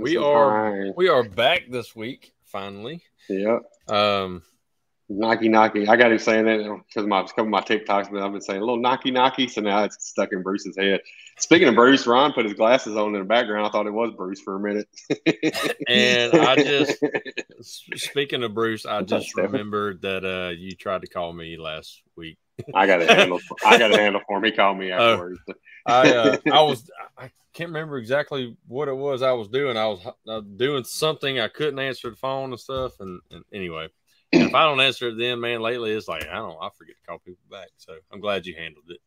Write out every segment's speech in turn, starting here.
We are we are back this week finally. Yeah. Um, Knocky knocky. I got him saying that because my couple of my TikToks, but I've been saying a little knocky knocky. So now it's stuck in Bruce's head. Speaking of Bruce, Ron put his glasses on in the background. I thought it was Bruce for a minute. and I just speaking of Bruce, I just remembered that uh, you tried to call me last week. I got a handle. I got a handle for him. He called me oh, afterwards. Uh, I uh, I was I can't remember exactly what it was I was doing. I was uh, doing something. I couldn't answer the phone and stuff. And, and anyway, if I don't answer it then, man, lately it's like I don't. I forget to call people back. So I'm glad you handled it.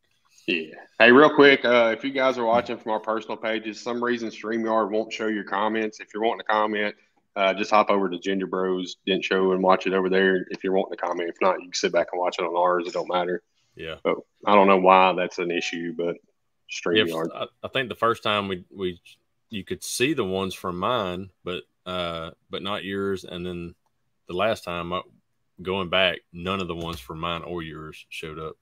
Yeah. Hey, real quick, uh, if you guys are watching from our personal pages, some reason StreamYard won't show your comments. If you're wanting to comment, uh, just hop over to Ginger Bros Dent Show and watch it over there. If you're wanting to comment, if not, you can sit back and watch it on ours. It don't matter. Yeah. So I don't know why that's an issue, but Yeah, I, I think the first time we we you could see the ones from mine, but uh, but not yours. And then the last time uh, going back, none of the ones from mine or yours showed up.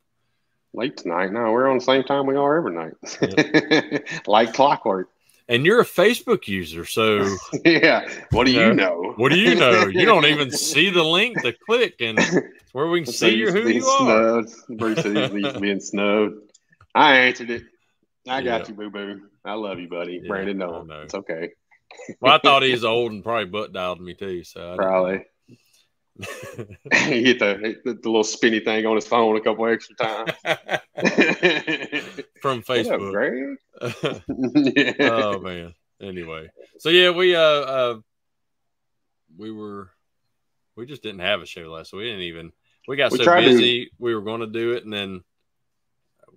Late tonight. No, we're on the same time we are every night, yep. like clockwork. And you're a Facebook user, so yeah. What do you, you know, know? What do you know? You don't even see the link to click, and where we can see you who you snowed. are. Bruce said he's being snowed. I answered it. I got yeah. you, boo boo. I love you, buddy. Yeah, Brandon, no, it's okay. well, I thought he was old and probably butt dialed me too. So I probably. he hit the, the, the little spinny thing on his phone a couple extra times from Facebook. yeah. Oh man. Anyway, so yeah, we uh, uh we were we just didn't have a show last. So we didn't even we got we so busy. To, we were going to do it, and then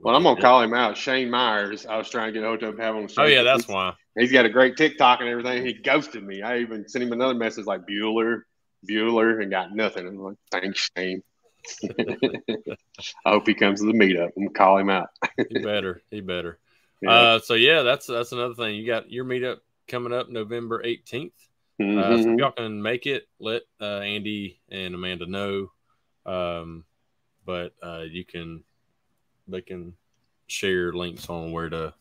well, I'm gonna call him out. Shane Myers. I was trying to get Oto to have on. Show. Oh yeah, that's why. He's got a great TikTok and everything. He ghosted me. I even sent him another message like Bueller, Bueller, and got nothing. I'm like, thanks, Shane. I hope he comes to the meetup. I'm gonna call him out. he better. He better. Yeah. Uh, so yeah, that's that's another thing. You got your meetup coming up November 18th. Mm-hmm. Uh, so if y'all can make it, let uh, Andy and Amanda know. Um, but uh, you can they can share links on where to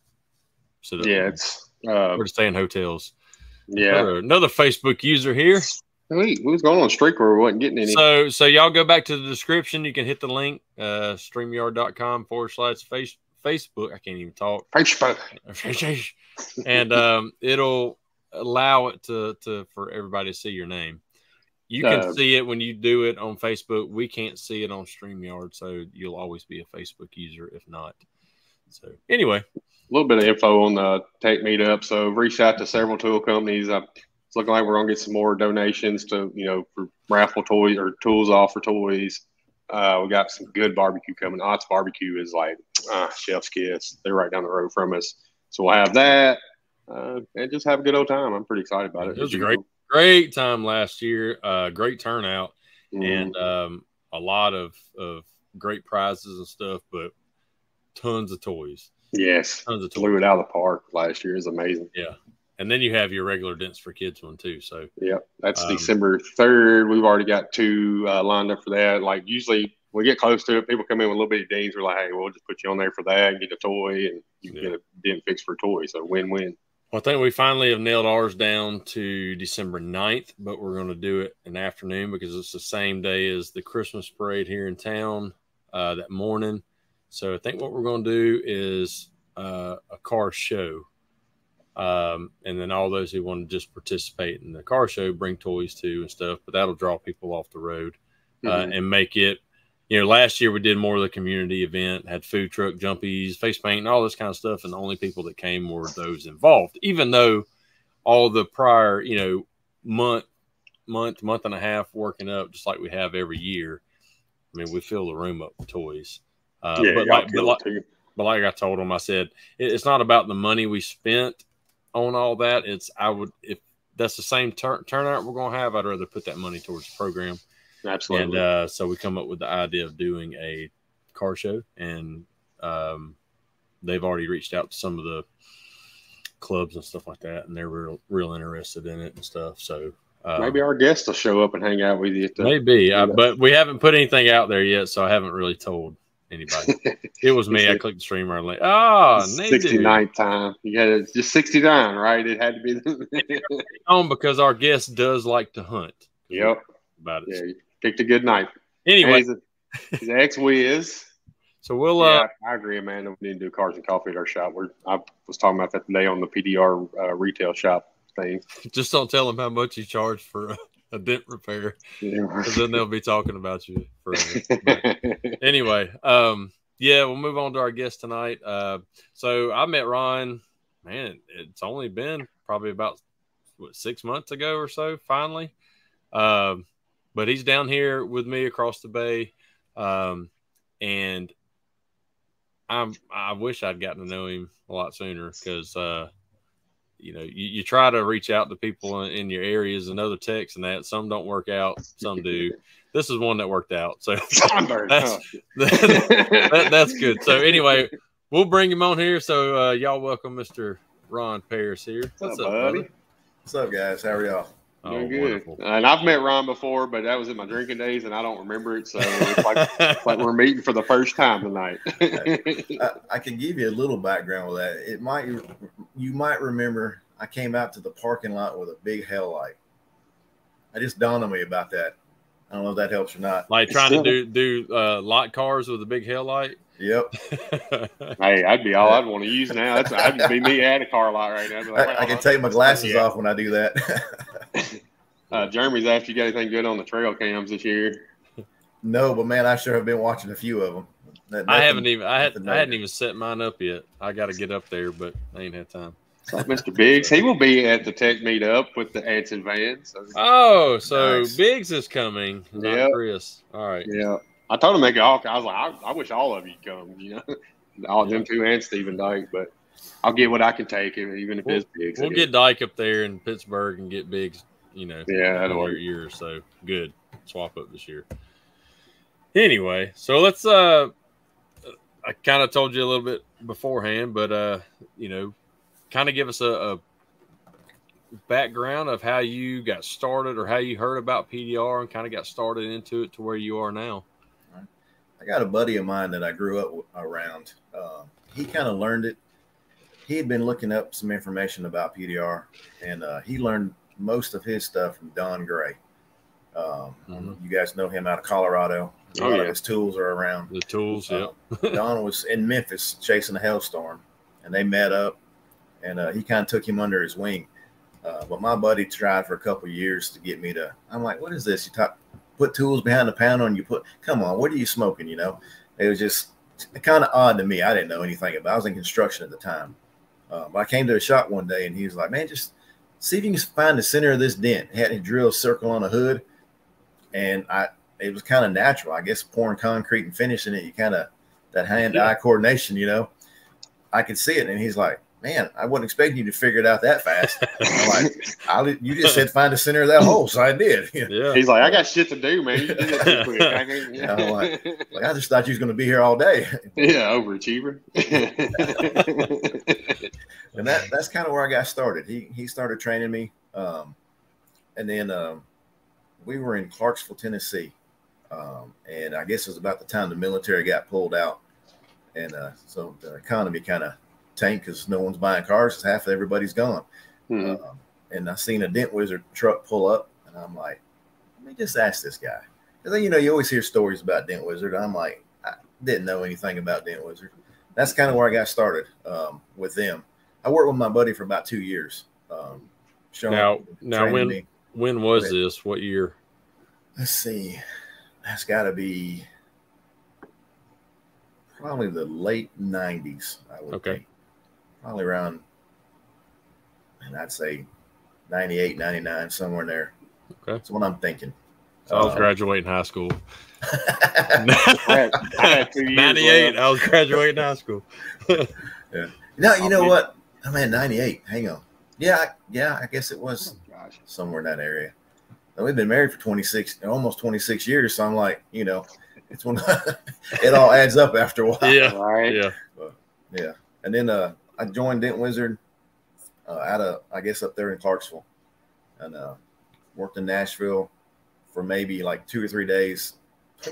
sit up. Yeah, it's uh, where to stay in hotels. Yeah, another, another Facebook user here. Wait, who's going on a streak where we wasn't getting any? So, so y'all go back to the description. You can hit the link, uh, streamyard.com forward slash face, Facebook. I can't even talk. Facebook. and um, it'll allow it to, to for everybody to see your name. You can uh, see it when you do it on Facebook. We can't see it on StreamYard, so you'll always be a Facebook user if not. So anyway, a little bit of info on the Tech Meetup. So reached out to several tool companies. Uh, it's looking like we're gonna get some more donations to you know for raffle toys or tools off for toys. Uh, we got some good barbecue coming. Ott's Barbecue is like uh, chef's kiss. They're right down the road from us, so we'll have that uh, and just have a good old time. I'm pretty excited about it. It was great great time last year. Uh, great turnout mm. and um, a lot of of great prizes and stuff, but tons of toys. Yes, tons of toys. Blew it out of the park last year. is amazing. Yeah, and then you have your regular Dents for Kids one too. So yeah, that's um, December third. We've already got two uh, lined up for that. Like usually we get close to it, people come in with a little bit of deans. We're like, hey, we'll just put you on there for that and get a toy, and you yeah. get a dent fix for a toy. So win win. Well, I think we finally have nailed ours down to December 9th, but we're going to do it in the afternoon because it's the same day as the Christmas parade here in town uh, that morning. So I think what we're going to do is uh, a car show. Um, and then all those who want to just participate in the car show bring toys too and stuff, but that'll draw people off the road uh, mm-hmm. and make it you know, last year we did more of the community event, had food truck jumpies, face paint, and all this kind of stuff. And the only people that came were those involved, even though all the prior, you know, month, month, month and a half working up, just like we have every year. I mean, we fill the room up with toys. Uh, yeah, but, like, but, like, but like I told them, I said, it's not about the money we spent on all that. It's, I would, if that's the same tur- turnout we're going to have, I'd rather put that money towards the program Absolutely. And uh, so we come up with the idea of doing a car show, and um, they've already reached out to some of the clubs and stuff like that, and they're real, real interested in it and stuff. So uh, maybe our guests will show up and hang out with you. maybe, uh, but we haven't put anything out there yet, so I haven't really told anybody. it was me. I clicked the streamer link. Oh, 69th time. You got it just 69, right? It had to be on because our guest does like to hunt. Yep. About it. Yeah, picked a good knife. Anyway, he's, an ex Wiz. So we'll. Uh, yeah, I agree, man. We need to do cars and coffee at our shop. We're, I was talking about that today on the PDR uh, retail shop thing. Just don't tell them how much you charge for a, a dent repair, because then they'll be talking about you forever. anyway, um, yeah, we'll move on to our guest tonight. Uh, so I met Ron. Man, it's only been probably about what six months ago or so. Finally, um, but he's down here with me across the bay, um, and I'm I wish I'd gotten to know him a lot sooner because uh, you know you, you, try to reach out to people in, in, your areas and other techs and that some don't work out, some do. this is one that worked out, so that's, that, that's good. So anyway, we'll bring him on here. So uh, y'all welcome Mr. Ron Paris here. What's, What's up, buddy? buddy? What's up, guys? How are y'all? Oh, Doing good. Wonderful. And I've met Ron before, but that was in my drinking days, and I don't remember it. So it's like, like we're meeting for the first time tonight. I, I, can give you a little background with that. It might you might remember I came out to the parking lot with a big hell light. I just dawned on me about that. I don't know if that helps or not. Like trying to do do uh, lot cars with a big hell light. Yep. hey, I'd be all I'd want to use now. That's I'd be me at a car lot right now. Like, I, I, can take my glasses yeah. off when I do that. uh, Jeremy's asked you got anything good on the trail cams this year. No, but man, I sure have been watching a few of them. Nothing, I haven't even I had I hadn't even set mine up yet. I got to get up there, but I ain't had time. Mr. Biggs, he will be at the tech meetup with the Anson van. So. Oh, so nice. Biggs is coming, not Chris. All right. Yeah. I told him make it all. I was like, I, I wish all of you come. You know, all them two and Stephen Dyke, but I'll get what I can take, even if we'll, it's Biggs. We'll get Dyke up there in Pittsburgh and get Biggs. You know, yeah, another year or so. Good swap up this year. Anyway, so let's. uh I kind of told you a little bit beforehand, but uh, you know, kind of give us a, a background of how you got started or how you heard about PDR and kind of got started into it to where you are now. I got a buddy of mine that I grew up around. Uh, he kind of learned it. He had been looking up some information about PDR, and uh, he learned most of his stuff from Don Gray. Um, mm-hmm. You guys know him out of Colorado. A oh, yeah. of his tools are around. The tools, yeah. Don was in Memphis chasing a hailstorm, and they met up, and uh, he kind of took him under his wing. Uh, but my buddy tried for a couple years to get me to. I'm like, what is this? You talk, put tools behind the panel and you put, come on, what are you smoking? You know, it was just kind of odd to me. I didn't know anything about. I was in construction at the time, uh, but I came to a shop one day and he was like, man, just see if you can find the center of this dent. He had a drill circle on the hood, and I it was kind of natural. I guess pouring concrete and finishing it, you kind of that hand-eye coordination, you know. I could see it, and he's like, man, I wasn't expecting you to figure it out that fast. I'm like, I, you just said find the center of that hole, so I did. yeah. He's like, I got shit to do, man. You do that quick. I, mean, yeah. like, like, I just thought you was going to be here all day. yeah, overachiever. and that that's kind of where I got started. He he started training me, um, and then um, we were in Clarksville, Tennessee, um, and I guess it was about the time the military got pulled out, and uh, so the economy kind of tank because no one's buying cars. Half of everybody's gone. Mm-hmm. Um, and I seen a Dent Wizard truck pull up, and I'm like, let me just ask this guy. Because you know you always hear stories about Dent Wizard. I'm like, I didn't know anything about Dent Wizard. That's kind of where I got started um, with them. I worked with my buddy for about two years. Um, now, now when me. when was this? What year? Let's see. That's got to be probably the late '90s. I would okay. Think probably around, and I'd say 98, 99, somewhere in there. Okay. That's what I'm thinking. So I was uh, graduating high school. I had, 98. I was graduating high school. yeah. No, you know what? I'm at 98. Hang on. Yeah, yeah, I guess it was oh, somewhere in that area. we've been married for 26, almost 26 years. So I'm like, you know, it's when it all adds up after a while. Yeah. Right. Yeah. But, yeah. And then uh, I joined Dent Wizard uh, out of I guess up there in Clarksville, and uh, worked in Nashville for maybe like two or three days.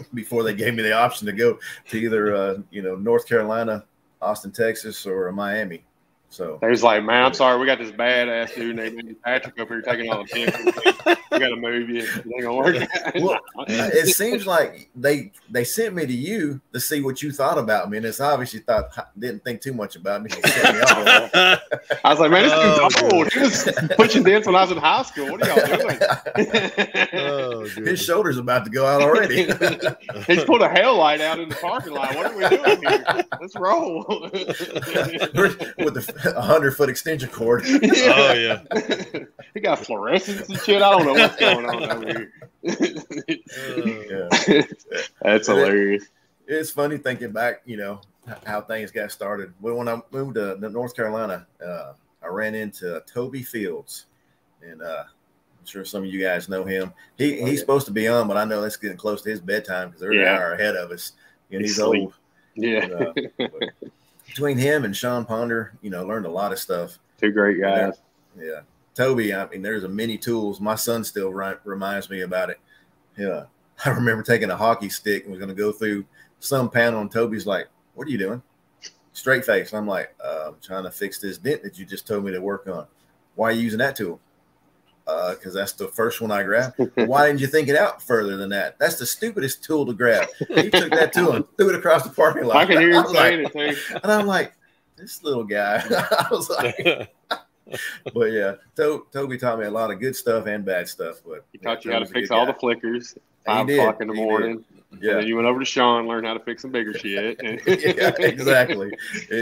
before they gave me the option to go to either uh, you know North Carolina, Austin, Texas, or Miami. So They was like, man, I'm sorry, we got this badass dude named Patrick up here taking all the attention. we got to move you. It ain't gonna work. Well, it seems like they they sent me to you to see what you thought about me, and it's obviously thought didn't think too much about me. He me. I was like, man, this Oh, dude's old. He was pushing dents when I was in high school. What are y'all doing? oh, His shoulder's about to go out already. He's put a hell light out in the parking lot. What are we doing here? Let's roll. with the hundred foot extension cord. Oh, yeah. he got fluorescence and shit. I don't know what's going on over here. Uh, Yeah. That's hilarious. It's funny thinking back, you know, how things got started. When when I moved to North Carolina, uh, I ran into Toby Fields, and uh, I'm sure some of you guys know him. He Oh, he's yeah. supposed to be on, but I know that's getting close to his bedtime because they're an hour ahead of us. And He's he's old. Yeah, Uh, but between him and Sean Ponder, you know, learned a lot of stuff. two great guys. Yeah. Toby, I mean, there's a many tools. My son still ri- reminds me about it. Yeah. I remember taking a hockey stick and was going to go through some panel, and Toby's like, What are you doing? Straight face. I'm like, uh, I'm trying to fix this dent that you just told me to work on. Why are you using that tool? Uh, because that's the first one I grabbed. Why didn't you think it out further than that? That's the stupidest tool to grab. He took that tool and threw it across the parking lot. I can hear him was like- it too. and I'm like, this little guy. I was like, but yeah, to- Toby taught me a lot of good stuff and bad stuff. But He taught you how to fix all guy. the flickers. Five did. o'clock in the He did. morning. And Yeah, then you went over to Sean, learned how to fix some bigger shit. Yeah, exactly. exactly.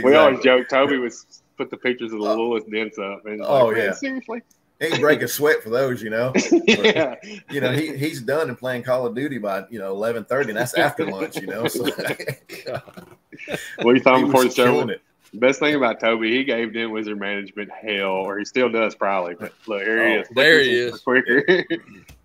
we always joke Toby was put the pictures of the uh, littlest dents up. And Oh, like, yeah. seriously? He ain't break a sweat for those, you know. yeah. You know, he, he's done and playing Call of Duty by you know eleven thirty, and that's after lunch, you know. So What you thought he before the show? it. Best thing about Toby, he gave Dent Wizard Management hell, or he still does probably. But look, here he Oh, is. there he is. Quicker.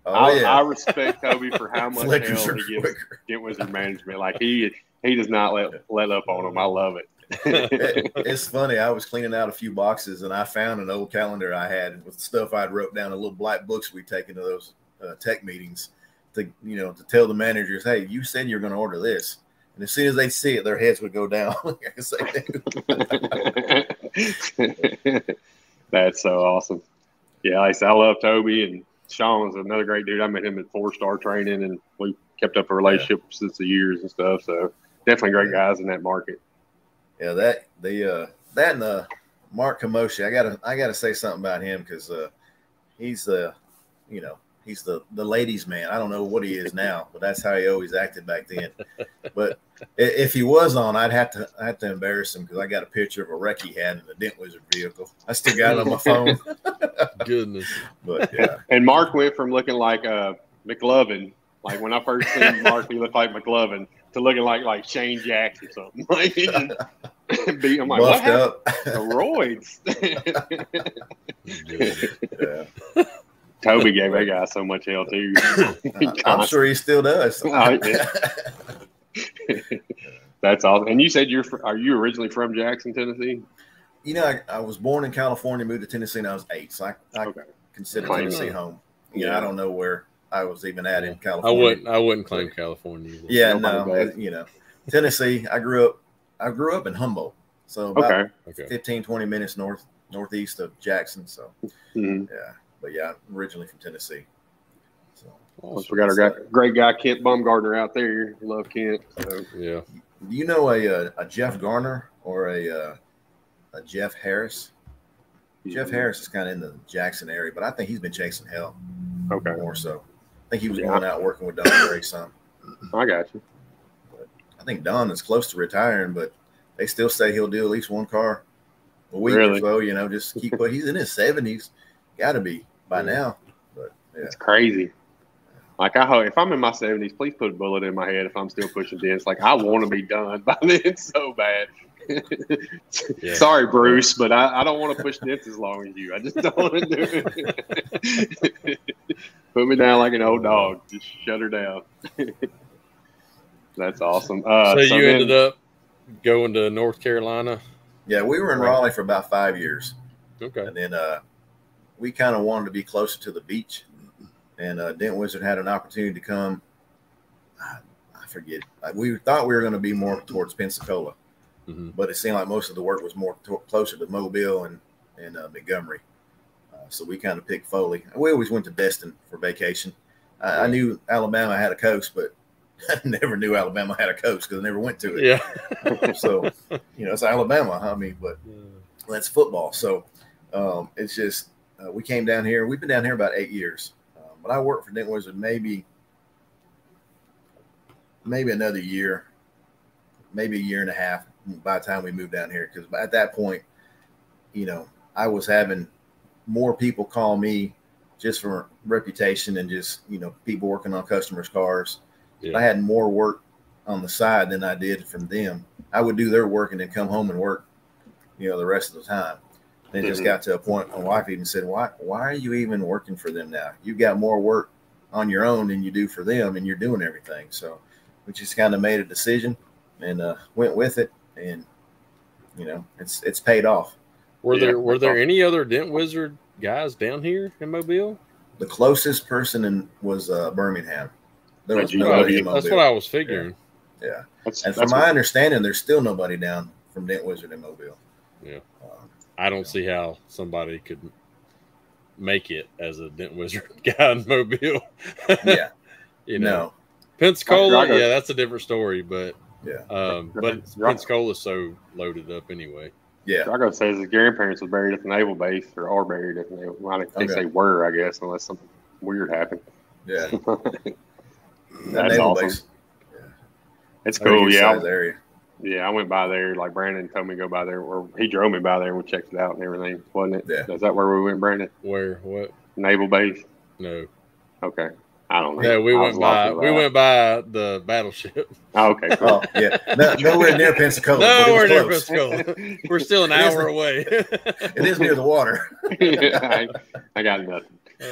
Oh I, yeah, I respect Toby for how much hell are he gives quicker. Dent Wizard Management. Like he he does not let let up on him. I love it. It- it's funny. I was cleaning out a few boxes and I found an old calendar I had with stuff I'd wrote down in little black books we'd taken to those uh, tech meetings to you know to tell the managers, hey, you said you're going to order this, and as soon as they see it, their heads would go down. Yes, they do. That's so awesome. Yeah, like I said, I love Toby and Sean's another great dude. I met him at four star training and we kept up a relationship since the years and stuff. So definitely great guys in that market. Yeah, that the uh, that and uh, Mark Kamoshi. I gotta I gotta say something about him because uh, he's the you know he's the the ladies' man. I don't know what he is now, but that's how he always acted back then. But if he was on, I'd have to I have to embarrass him because I got a picture of a wreck he had in the Dent Wizard vehicle. I still got it on my phone. Goodness. But yeah, And Mark went from looking like uh, McLovin, like when I first seen Mark, he looked like McLovin, to looking like like Shane Jackson or something. Like he just beat. I'm like, what buffed happened? up. Steroids. yeah. Toby gave that guy so much hell too. I- uh, I'm sure he still does. Oh, yeah. That's awesome. And you said you're are you originally from Jackson, Tennessee? you know, I, I was born in California, moved to Tennessee when I was eight, so I, I Okay. consider Tennessee home. Yeah. I don't know where I was even at in California. I California. wouldn't. I wouldn't claim California. Either. Yeah, Nobody no, does. you know, Tennessee. I grew up. I grew up in Humboldt, so about Okay. Okay. 15, 20 minutes north northeast of Jackson. So Mhm. yeah, but yeah, I'm originally from Tennessee. So Plus, we got our guy, great guy Kent Bumgardner out there. Love Kent. So. Yeah. do you know a a, a Jeff Garner or a uh, a Jeff Harris? Jeff Harris is kind of in the Jackson area, but I think he's been chasing hail Okay, more so. I think he was going out working with Don Gray some. I got you. I think Don is close to retiring, but they still say he'll do at least one car a week Really? or so. You know, just keep. But he's in his seventies. Got to be by Yeah. now. But yeah, It's crazy. Like I hope if I'm in my seventies, please put a bullet in my head if I'm still pushing this. Like I want to be done by then so bad. Yeah. Sorry, Bruce, but I, I don't want to push dents as long as you. I just don't want to do it. put me down like an old dog. Just shut her down. That's awesome. Uh, so you then- ended up going to North Carolina. yeah, we were in Raleigh for about five years, Okay. and then uh, we kind of wanted to be closer to the beach. And uh, Dent Wizard had an opportunity to come. I, I I forget. We thought we were going to be more towards Pensacola, Mhm. but it seemed like most of the work was more closer to Mobile and and uh, Montgomery. Uh, so we kind of picked Foley. We always went to Destin for vacation. I, I knew Alabama had a coast, but I never knew Alabama had a coast because I never went to it. Yeah. so you know, it's Alabama. I mean, but that's football. So um, it's just uh, we came down here. We've been down here about eight years, um, but I worked for Dent Wizard maybe maybe another year, maybe a year and a half by the time we moved down here. Because at that point, you know, I was having more people call me just for reputation and just you know people working on customers' cars. Yeah. I had more work on the side than I did from them. I would do their work and then come home and work, you know, the rest of the time. And it just Mhm. got to a point. My wife even said, "Why? Why are you even working for them now? You've got more work on your own than you do for them, and you're doing everything." So we just kind of made a decision and uh, went with it, and you know, it's it's paid off. Were Yeah, there were there awesome. any other Dent Wizard guys down here in Mobile? The closest person in, was uh, Birmingham. There was Did nobody he- in That's what I was figuring. yeah. That's, And from my what- understanding, there's still nobody down from Dent Wizard in Mobile. Yeah. Um, I don't see how somebody could make it as a Dent Wizard guy in Mobile. yeah. you know, No. Pensacola, yeah, that's a different story. But Yeah. um, but Drago- Pensacola's so loaded up anyway. Yeah. Drago says his grandparents were buried at the naval base or are buried at the naval. Well, I can't Okay. say were, I guess, unless something weird happened. Yeah. That's That naval awesome. base. It's cool. Yeah, size area. Yeah, I went by there. Like Brandon told me to go by there, or he drove me by there and we checked it out and everything, wasn't it? Yeah. Is that where we went, Brandon? Where what? Naval base. No, Okay. I don't know. no, we I went by we went by the battleship. Oh, okay. Cool. Oh, yeah. No, nowhere near Pensacola. but it No, was we're near. Pensacola. We're still an hour the- away. It is near the water. I, I got nothing.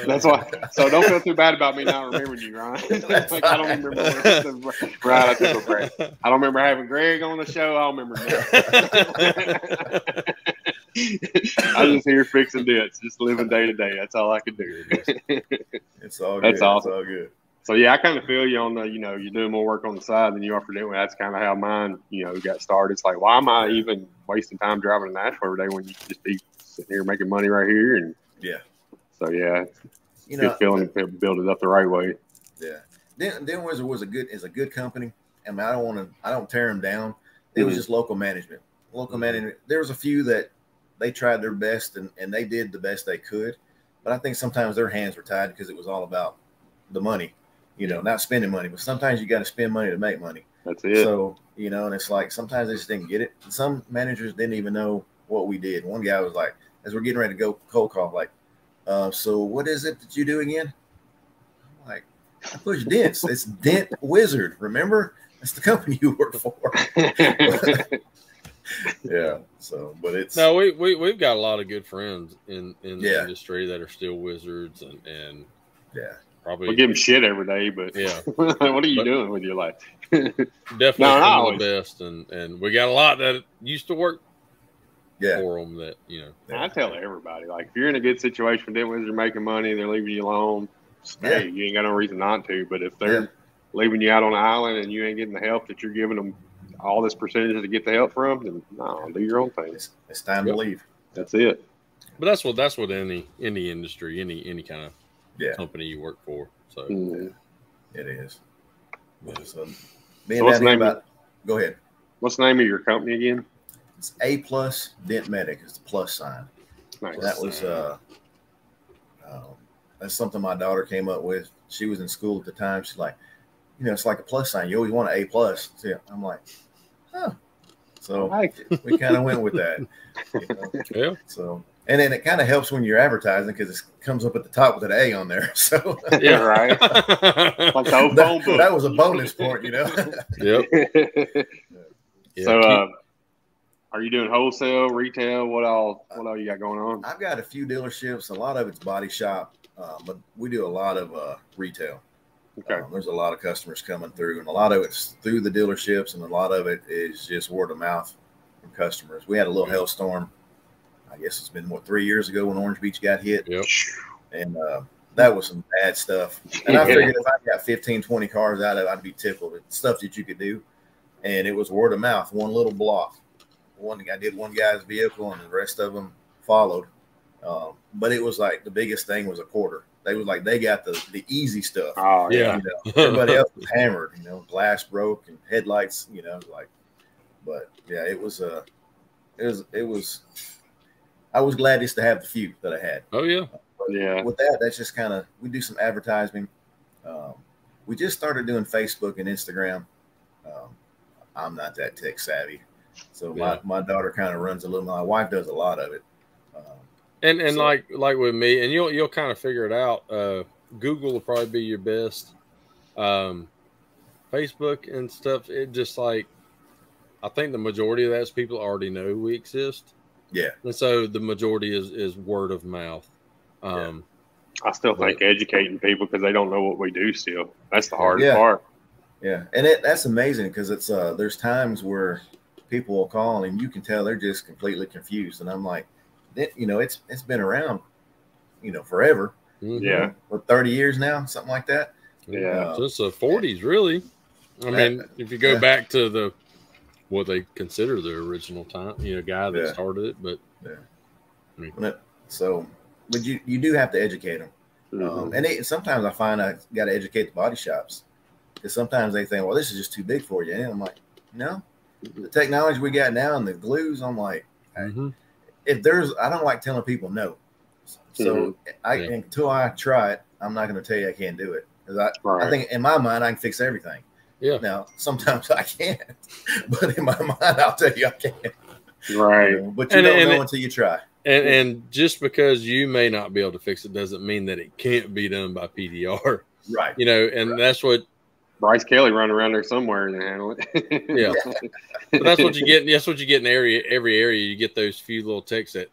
That's why. So don't feel too bad about me not remembering you, Ron. Like, I don't remember. Right, I took a break. I don't remember having Greg on the show. I don't remember. Nothing. I just here fixing dents, just living day to day. That's all I can do. It's all good. That's awesome. It's all good. So yeah, I kind of feel you on the, you know, you're doing more work on the side than you are for doing. That's kind of how mine, you know, got started. It's like, why am I even wasting time driving to Nashville every day when you could just be sitting here making money right here? And Yeah. so yeah, it's You good know, feeling to build it up the right way. Yeah, Den, Dent Wizard was a good is a good company. I mean, I don't want to I don't tear them down. It was Mhm. just local management. Local management. There was a few that they tried their best and and they did the best they could, but I think sometimes their hands were tied because it was all about the money. You know, not spending money, but sometimes you got to spend money to make money. That's it. So you know, and it's like sometimes they just didn't get it. Some managers didn't even know what we did. One guy was like, as we're getting ready to go cold call, like, uh, so what is it that you do again? I'm like, I push dents. It's Dent Wizard. Remember, that's the company you work for. yeah. So, but it's No, we, we we've got a lot of good friends in in the Yeah. industry that are still wizards and and yeah, probably we give them shit every day, but Yeah. what are you But- doing with your life? definitely No, some I of always- the best and and we got a lot that used to work yeah, for them that you know I tell everybody, like, if you're in a good situation with them, they're making money, they're leaving you alone, stay. Yeah. You ain't got no reason not to. But if they're Yeah. leaving you out on the island and you ain't getting the help that you're giving them all this percentage to get the help from, then no, do your own thing. it's, it's time Yep. to leave. That's it. but that's what that's what any any industry any any kind of Yeah, company you work for so Mm. it is. but- So, being So what's down here the name of- go ahead. What's the name of your company again? It's A plus Dent Medic It's the plus sign. Nice. that was uh, um, that's something my daughter came up with. She was in school at the time. She's like, you know, it's like a plus sign. You always want an A plus. So I'm like, huh. So like we kind of went with that. you know. yeah So and then it kind of helps when you're advertising because it comes up at the top with an A on there. So Yeah, right. Like the old phone that, book. that was a bonus point, you know. yep yeah, so, uh, are you doing wholesale, retail? What all? What all you got going on? I've got a few dealerships. A lot of it's body shop, uh, but we do a lot of uh, retail. Okay. Um, there's a lot of customers coming through, and a lot of it's through the dealerships, and a lot of it is just word of mouth from customers. We had a little hailstorm. I guess it's been what three years ago when Orange Beach got hit, yep and uh, that was some bad stuff. And I figured if I got 15, 20 cars out of it, I'd be tickled. It's stuff that you could do. And it was word of mouth, one little block. One I did one guy's vehicle and the rest of them followed. Um, but it was like the biggest thing was a quarter. They was like they got the the easy stuff. Oh yeah. You know, everybody else was hammered, you know, glass broke and headlights, you know, like but yeah, it was uh it was it was I was glad just to have the few that I had. Oh yeah. But Yeah. With that, that's just kind of we do some advertising. Um, we just started doing Facebook and Instagram. Um, I'm not that tech savvy, so Yeah. my, my daughter kind of runs a little. My wife does a lot of it. Um, And and So- like like with me, and you'll you'll kind of figure it out. Uh, Google will probably be your best. Um, Facebook and stuff. It just like I think the majority of that's people already know we exist, yeah, and so the majority is is word of mouth. Um, I still think educating people because they don't know what we do. Still, that's the hardest Yeah. part. yeah, and it, that's amazing because it's uh there's times where people will call and you can tell they're just completely confused, and I'm like, it, you know, it's it's been around, you know, forever. mhm. Yeah. what 30 years now, something like that. Yeah. since the forties, really. I mean, if you go Yeah. back to the what they consider the original time, you know, guy that Yeah. started it, but yeah, So, but you you do have to educate them. Mhm. Um, and it, sometimes I find I got to educate the body shops because sometimes they think, well, this is just too big for you. And I'm like, no, the technology we got now and the glues, I'm like, mhm. If there's, I don't like telling people no. So mm-hmm. I Yeah. until I try it, I'm not going to tell you I can't do it because I, I think in my mind I can fix everything. Yeah. Now sometimes I can't, but in my mind I'll tell you I can. right. You know, but you And- don't and know it- until you try. And and just because you may not be able to fix it doesn't mean that it can't be done by PDR. Right. You know, and Right. that's what Bryce Kelly running around there somewhere and handle it. Yeah. but that's what you get. That's what you get in area every area. You get those few little techs that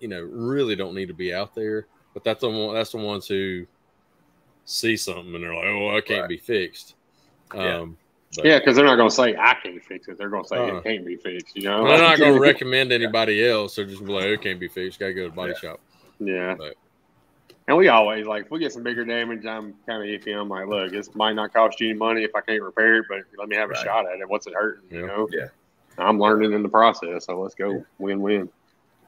you know really don't need to be out there. But that's the one. That's the ones who see something and they're like, "Oh, I can't Right. be fixed." Yeah. Um, but Yeah, because they're not going to say I can't fix it. They're going to say Uh-uh. it can't be fixed. You know, they're not going to recommend anybody else. They're just gonna be like, "It can't be fixed. Got to go to the body Yeah. shop." Yeah. But- And we always like if we get some bigger damage, I'm kind of iffy. I'm like, look, this might not cost you any money if I can't repair it, but let me have a Right. shot at it. What's it hurting? You know? Yeah. I'm learning in the process, so let's go win win.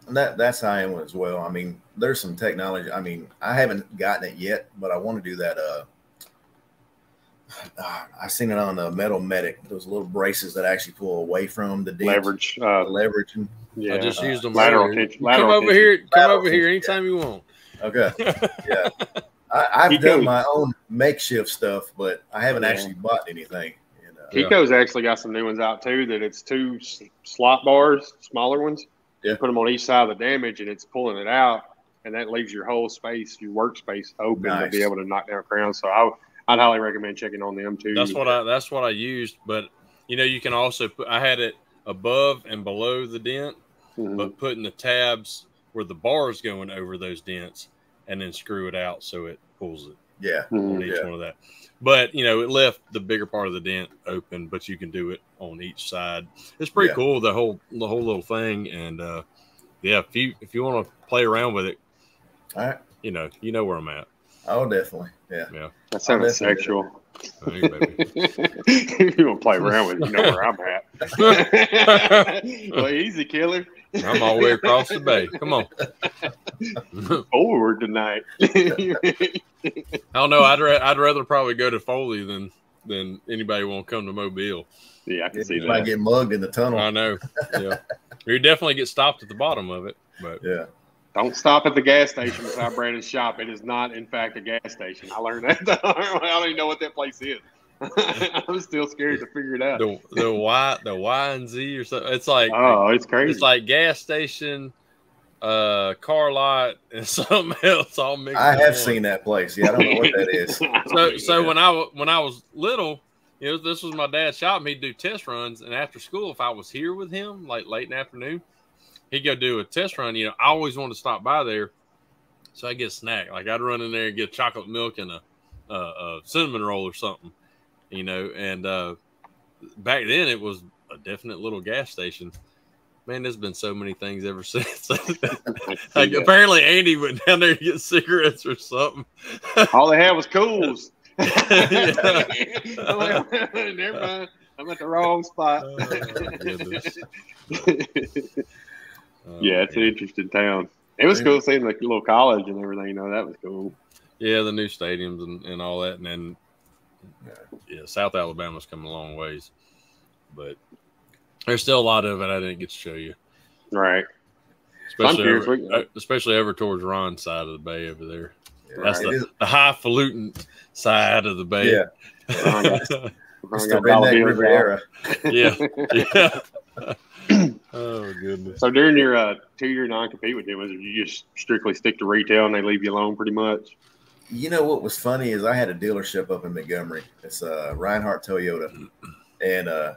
That that's how I am as well. I mean, there's some technology. I mean, I haven't gotten it yet, but I want to do that. Uh, uh, I seen it on the Metal Medic. Those little braces that actually pull away from the dent, Leverage. Uh, leverage. yeah. I just Uh, used them. lateral earlier. tension- Come over tension. here. Come Lateral over here tension, anytime you want. Okay, yeah. I, I've He done my own makeshift stuff, but I haven't Yeah. actually bought anything. And, uh, Yeah. KECO's actually got some new ones out too. That it's two slot bars, smaller ones. Yeah. You put them on each side of the damage, and it's pulling it out, and that leaves your whole space, your workspace, open to be able to knock down crowns. So I, I'd highly recommend checking on them too. That's what I. That's what I used. But you know, you can also put. I had it above and below the dent, Mhm. but putting the tabs where the bar is going over those dents, and then screw it out so it pulls it yeah, on Mhm. each Yeah. one of that. But you know, it left the bigger part of the dent open, but you can do it on each side. It's pretty Yeah. cool the whole the whole little thing. And uh yeah, if you if you want to play around with it, all right. you know, you know where I'm at. Oh, definitely. Yeah. Yeah. That sounds sexual. Hey, baby. you want to play around with it, you know where I'm at. well, easy, killer. I'm all the way across the bay. Come on. Forward tonight. I don't know. I'd ra- I'd rather probably go to Foley than than anybody want to come to Mobile. yeah, I can see You might get mugged in the tunnel. I know. Yeah, you definitely get stopped at the bottom of it, but yeah. Don't stop at the gas station beside Brandon's shop. It is not, in fact, a gas station. I learned that. I don't even know what that place is. I'm still scared to figure it out. the the Y the Y and Z or something. It's like Oh, it's crazy. it's like gas station, uh, car lot, and something else all mixed. I have one. seen that place. Yeah, I don't know what that is. So so when I wa- when I was little, you know, this was my dad's shop. and He'd do test runs, and after school, if I was here with him, like late in the afternoon, he'd go do a test run. You know, I always wanted to stop by there, so I get a snack. Like I'd run in there and get chocolate milk and a, a, a cinnamon roll or something, you know. And uh, back then, it was a definite little gas station. Man, there's been so many things ever since. like apparently Andy went down there to get cigarettes or something. All they had was cools. Never mind. I'm at the wrong spot. Oh, yeah, it's an interesting town. It was cool seeing the little college and everything. You know, that was cool. Yeah, the new stadiums and, and all that, and then yeah, South Alabama's come a long ways, but there's still a lot of it I didn't get to show you. Right. Especially, over, uh, especially over towards Ron's side of the bay over there. Yeah, That's right. the, the highfalutin side of the bay. Yeah. it's the redneck Riviera. yeah. Yeah. oh goodness. So during your uh, two-year non-compete with them, was you just strictly stick to retail and they leave you alone pretty much? You know what was funny is I had a dealership up in Montgomery. It's uh, Reinhardt Toyota, and uh,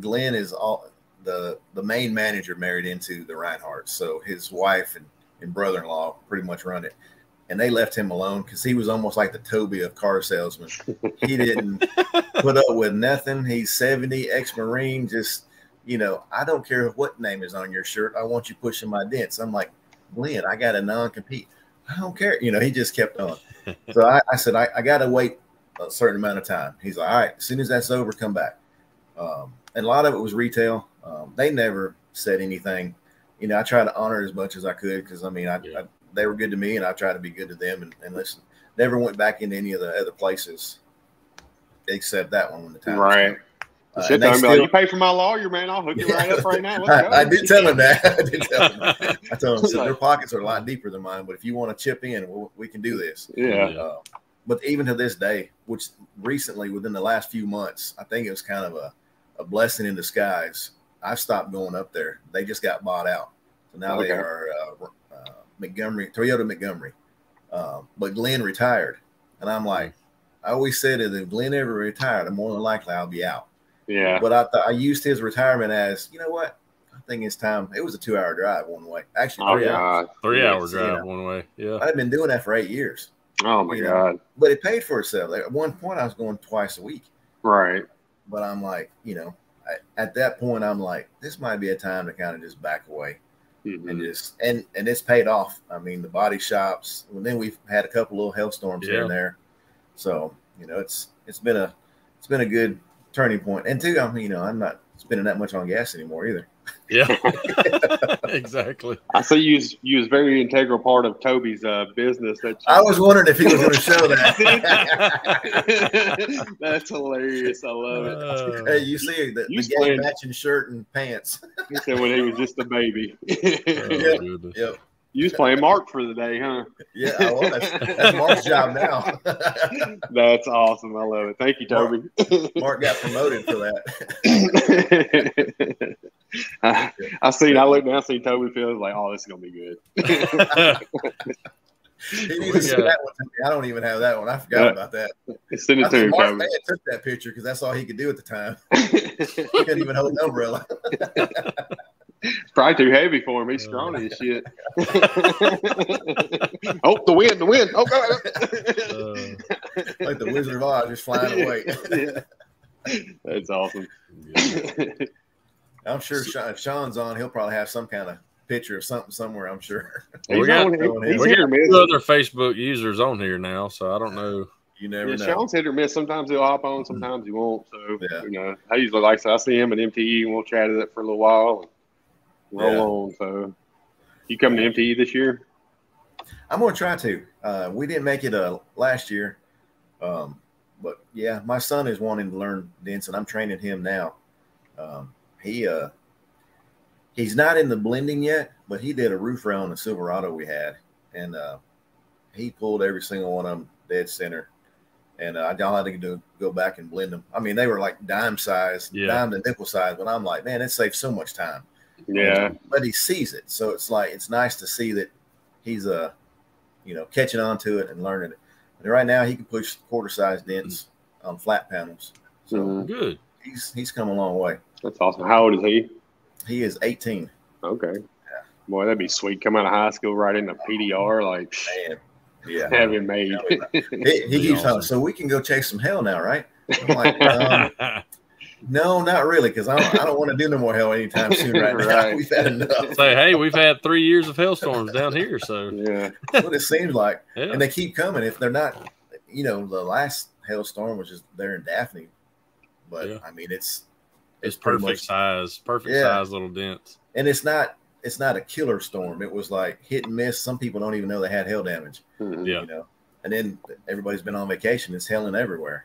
Glenn is all the the main manager married into the Reinhardt. So his wife and, and brother in law pretty much run it. And they left him alone because he was almost like the Toby of car salesmen. He didn't put up with nothing. He's 70, ex Marine, just, you know, I don't care what name is on your shirt. I want you pushing my dents. I'm like, Glenn, I got a non compete. I don't care. You know, he just kept on. So I, I said, I, I got to wait a certain amount of time. He's like, all right, as soon as that's over, come back. Um, and a lot of it was retail. Um, they never said anything. You know, I tried to honor as much as I could because I mean, I, yeah. I, they were good to me, and I tried to be good to them. And, and, listen, never went back into any of the other places except that one when the time right. Uh, Shit, still, you pay for my lawyer, man. I'll hook you right up right now. I, I, did tell him that. I did tell him. That. I told him so their pockets are a lot deeper than mine, but if you want to chip in, we'll, we can do this. Yeah. Uh, but even to this day, which recently within the last few months, I think it was kind of a a blessing in disguise. I stopped going up there. They just got bought out. So now okay. they are uh, uh, Montgomery, Toyota Montgomery. Uh, but Glenn retired. And I'm like, I always said that if Glenn ever retired, I'm more than likely I'll be out. Yeah. But I thought I used his retirement as, you know what? I think it's time. It was a two hour drive one way. Actually, three oh, hours. Three hour drive you know, one way. Yeah. I've been doing that for eight years. Oh my God. Know? But it paid for itself. At one point, I was going twice a week. Right. But I'm like, you know, I, at that point, I'm like, this might be a time to kind of just back away. Mm-hmm. And just and and it's paid off. I mean, the body shops. And then we've had a couple little hailstorms yeah. here and there, so you know it's it's been a it's been a good turning point. And two, I mean, you know, I'm not spending that much on gas anymore either. Yeah, exactly. I see you was, you was very integral part of Toby's uh, business. That I was wondering if he was going to show that. That's hilarious. I love it. Uh, hey, you see the, you the game matching shirt and pants. he said when he was just a baby. oh, yep. yep. You was playing Mark for the day, huh? Yeah, I was. That's Mark's job now. That's awesome. I love it. Thank you, Toby. Mark, Mark got promoted for that. I, I seen. I looked down, I seen Toby Fields like, oh, this is gonna be good. he needs to that one to me. I don't even have that one. I forgot yeah. about that. Send it to him. Mark took that picture because that's all he could do at the time. he couldn't even hold an umbrella. Probably too heavy for him. He's scrawny as shit. oh, the wind, the wind. Oh, God. Uh, like the Wizard of Oz just flying away. That's awesome. I'm sure Sean, Sean's on. He'll probably have some kind of picture of something somewhere. I'm sure. we got, we got two other Facebook users on here now, so I don't know. You never yeah, know. Sean's hit or miss. Sometimes he'll hop on, sometimes he won't. So yeah. you know, I usually like so I see him at MTE and we'll chat it up for a little while and roll yeah. on. So you coming to MTE this year? I'm gonna try to. Uh, we didn't make it uh, last year, um, but yeah, my son is wanting to learn dents, and I'm training him now. Um, he uh he's not in the blending yet, but he did a roof rail on the Silverado we had, and uh, he pulled every single one of them dead center. And uh, I had to do, go back and blend them. I mean, they were like dime size, yeah. dime to nickel size. But I'm like, man, it saves so much time. Yeah. But he sees it, so it's like it's nice to see that he's uh, you know, catching on to it and learning it. And right now, he can push quarter size dents on flat panels. So mm-hmm. good. He's he's come a long way. That's awesome. How old is he? He is 18. Okay. Yeah. Boy, that'd be sweet. Come out of high school right into PDR, like man, yeah, have him made. he, he keeps awesome. so we can go chase some hail now, right? Like, um, No, not really, because I don't, I don't want to do no more hail anytime soon. Right, Right. now, we've had enough. Say, hey, we've had three years of hailstorms down here, so Yeah. What it seems like, yeah. and they keep coming. If they're not, you know, the last hailstorm was just there in Daphne, but Yeah. I mean, it's it's pretty perfect much- size, perfect Yeah. size little dents. and it's not it's not a killer storm. It was like hit and miss. Some people don't even know they had hail damage. Yeah. you know. And then everybody's been on vacation. It's hailing everywhere.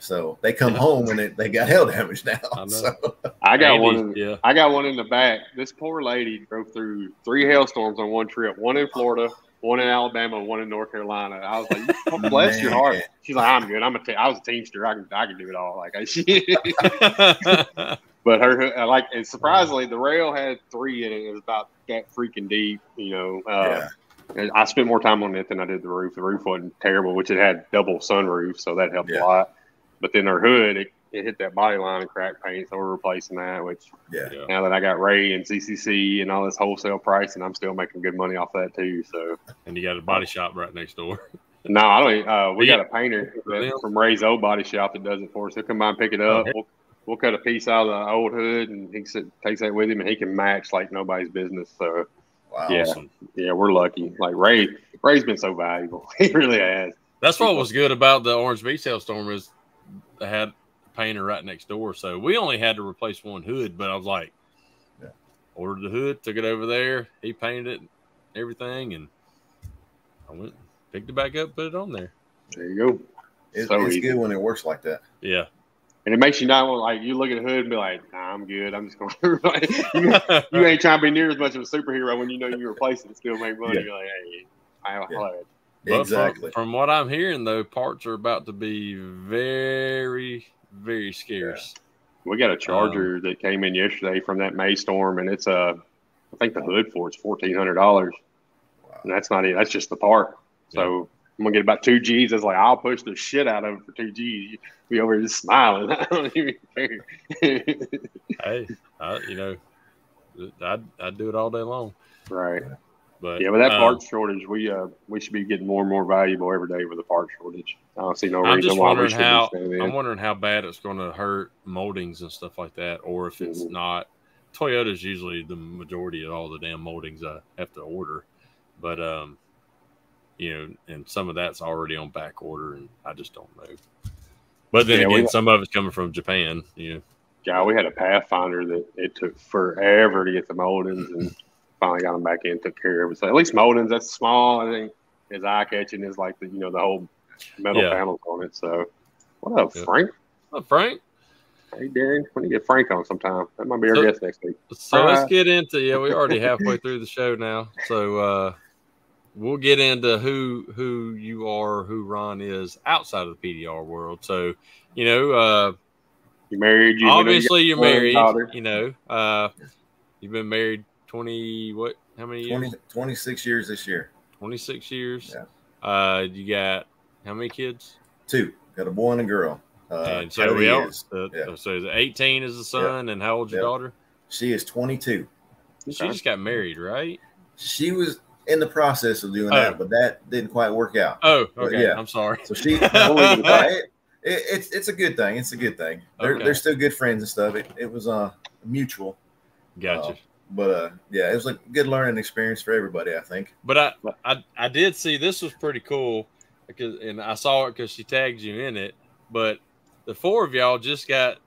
So they come home and it, they got hail damage now. I know. So, I got Andy, one. In, yeah. I got one in the back. This poor lady drove through three hailstorms on one trip. One in Florida, one in Alabama, one in North Carolina. I was like, "Oh, "Bless your heart." She's like, "I'm good. I'm a. Te- I was a teamster. I can. I can do it all." Like, I, but her like, and surprisingly, the rail had three in it. It was about that freaking deep. You know. Uh, yeah. I spent more time on it than I did the roof. The roof wasn't terrible, which it had double sunroof, so that helped Yeah. a lot. But then her hood, it, it hit that body line and cracked paint, so we're replacing that. Which Yeah. Yeah. now that I got Ray and CCC and all this wholesale pricing, I'm still making good money off that too. So and you got a body shop right next door. no, I don't. Uh, we Yeah. got a painter that- from Ray's old body shop that does it for us. He'll come by and pick it up. Okay. We'll, we'll cut a piece out of the old hood, and he sit, takes that with him, and he can match like nobody's business. So Wow. Yeah. Awesome. yeah, we're lucky. Like Ray, Ray's been so valuable. He really has. That's what was good about the Orange Beach hailstorm is they had a painter right next door. So we only had to replace one hood, but I was like, Yeah. ordered the hood, took it over there. He painted it, everything, and I went picked it back up, put it on there. There you go. It- So it's easy. good when it works like that. Yeah. And it makes you not want like you look at a hood and be like, nah, I'm good. I'm just going. to You ain't trying to be near as much of a superhero when you know you replace it and still make money. Yeah. You're like, hey, I have a Yeah. A But from- exactly. From, what I'm hearing, though, parts are about to be very, very scarce. We got a charger that came in yesterday from that May storm, and it's uh, I think the hood for it's fourteen hundred dollars, Wow. and that's not it. That's just the part. So I'm gonna get about two G's. It's like I'll push the shit out of it for two G's. Be over here just smiling. I don't even care. Hey, I, you know, I'd, I'd do it all day long. right. But Yeah, with that um, parts shortage, we uh we should be getting more and more valuable every day with the parts shortage. I don't see no I'm reason just why we how stay I'm wondering how bad it's going to hurt moldings and stuff like that, or if it's Mhm. not. Toyota's usually the majority of all the damn moldings I have to order, but um, you know, and some of that's already on back order, and I just don't know. But then Yeah, again, some of it's coming from Japan. You know, Yeah, we had a Pathfinder that it took forever to get the moldings and finally got them back in, took care of it. So at least moldings, that's small. I think his eye catching is like the you know the whole metal Yeah. panels on it. So what up, Yeah. Frank? oh, Frank. Hey Darren, when you get Frank on sometime, that might be our So- guest next week. So All let's right. get into yeah. We're already halfway through the show now, so uh, we'll get into who who you are, who Ron is outside of the PDR world. So you know, uh, You married? You obviously you're married. daughter. You know, uh, you've been married twenty what? How many years? 20, 26 years this year. Twenty six years. Yeah. Uh, you got how many kids? Two. Got a boy and a girl. Uh, and so we all, is- uh, yeah. so is eighteen is the son, and how old's your Yeah. daughter? she is 22. She Okay. just got married, right? She was in the process of doing Oh. that, but that didn't quite work out. Oh, But okay. yeah. I'm sorry. So she, it at that. it, it, it's it's a good thing. It's a good thing. They're, Okay. they're still good friends and stuff. It, it was uh mutual, Gotcha. But uh yeah, it was a good learning experience for everybody. I think. But I, I I did see this was pretty cool because and I saw it because she tagged you in it. But the four of y'all just got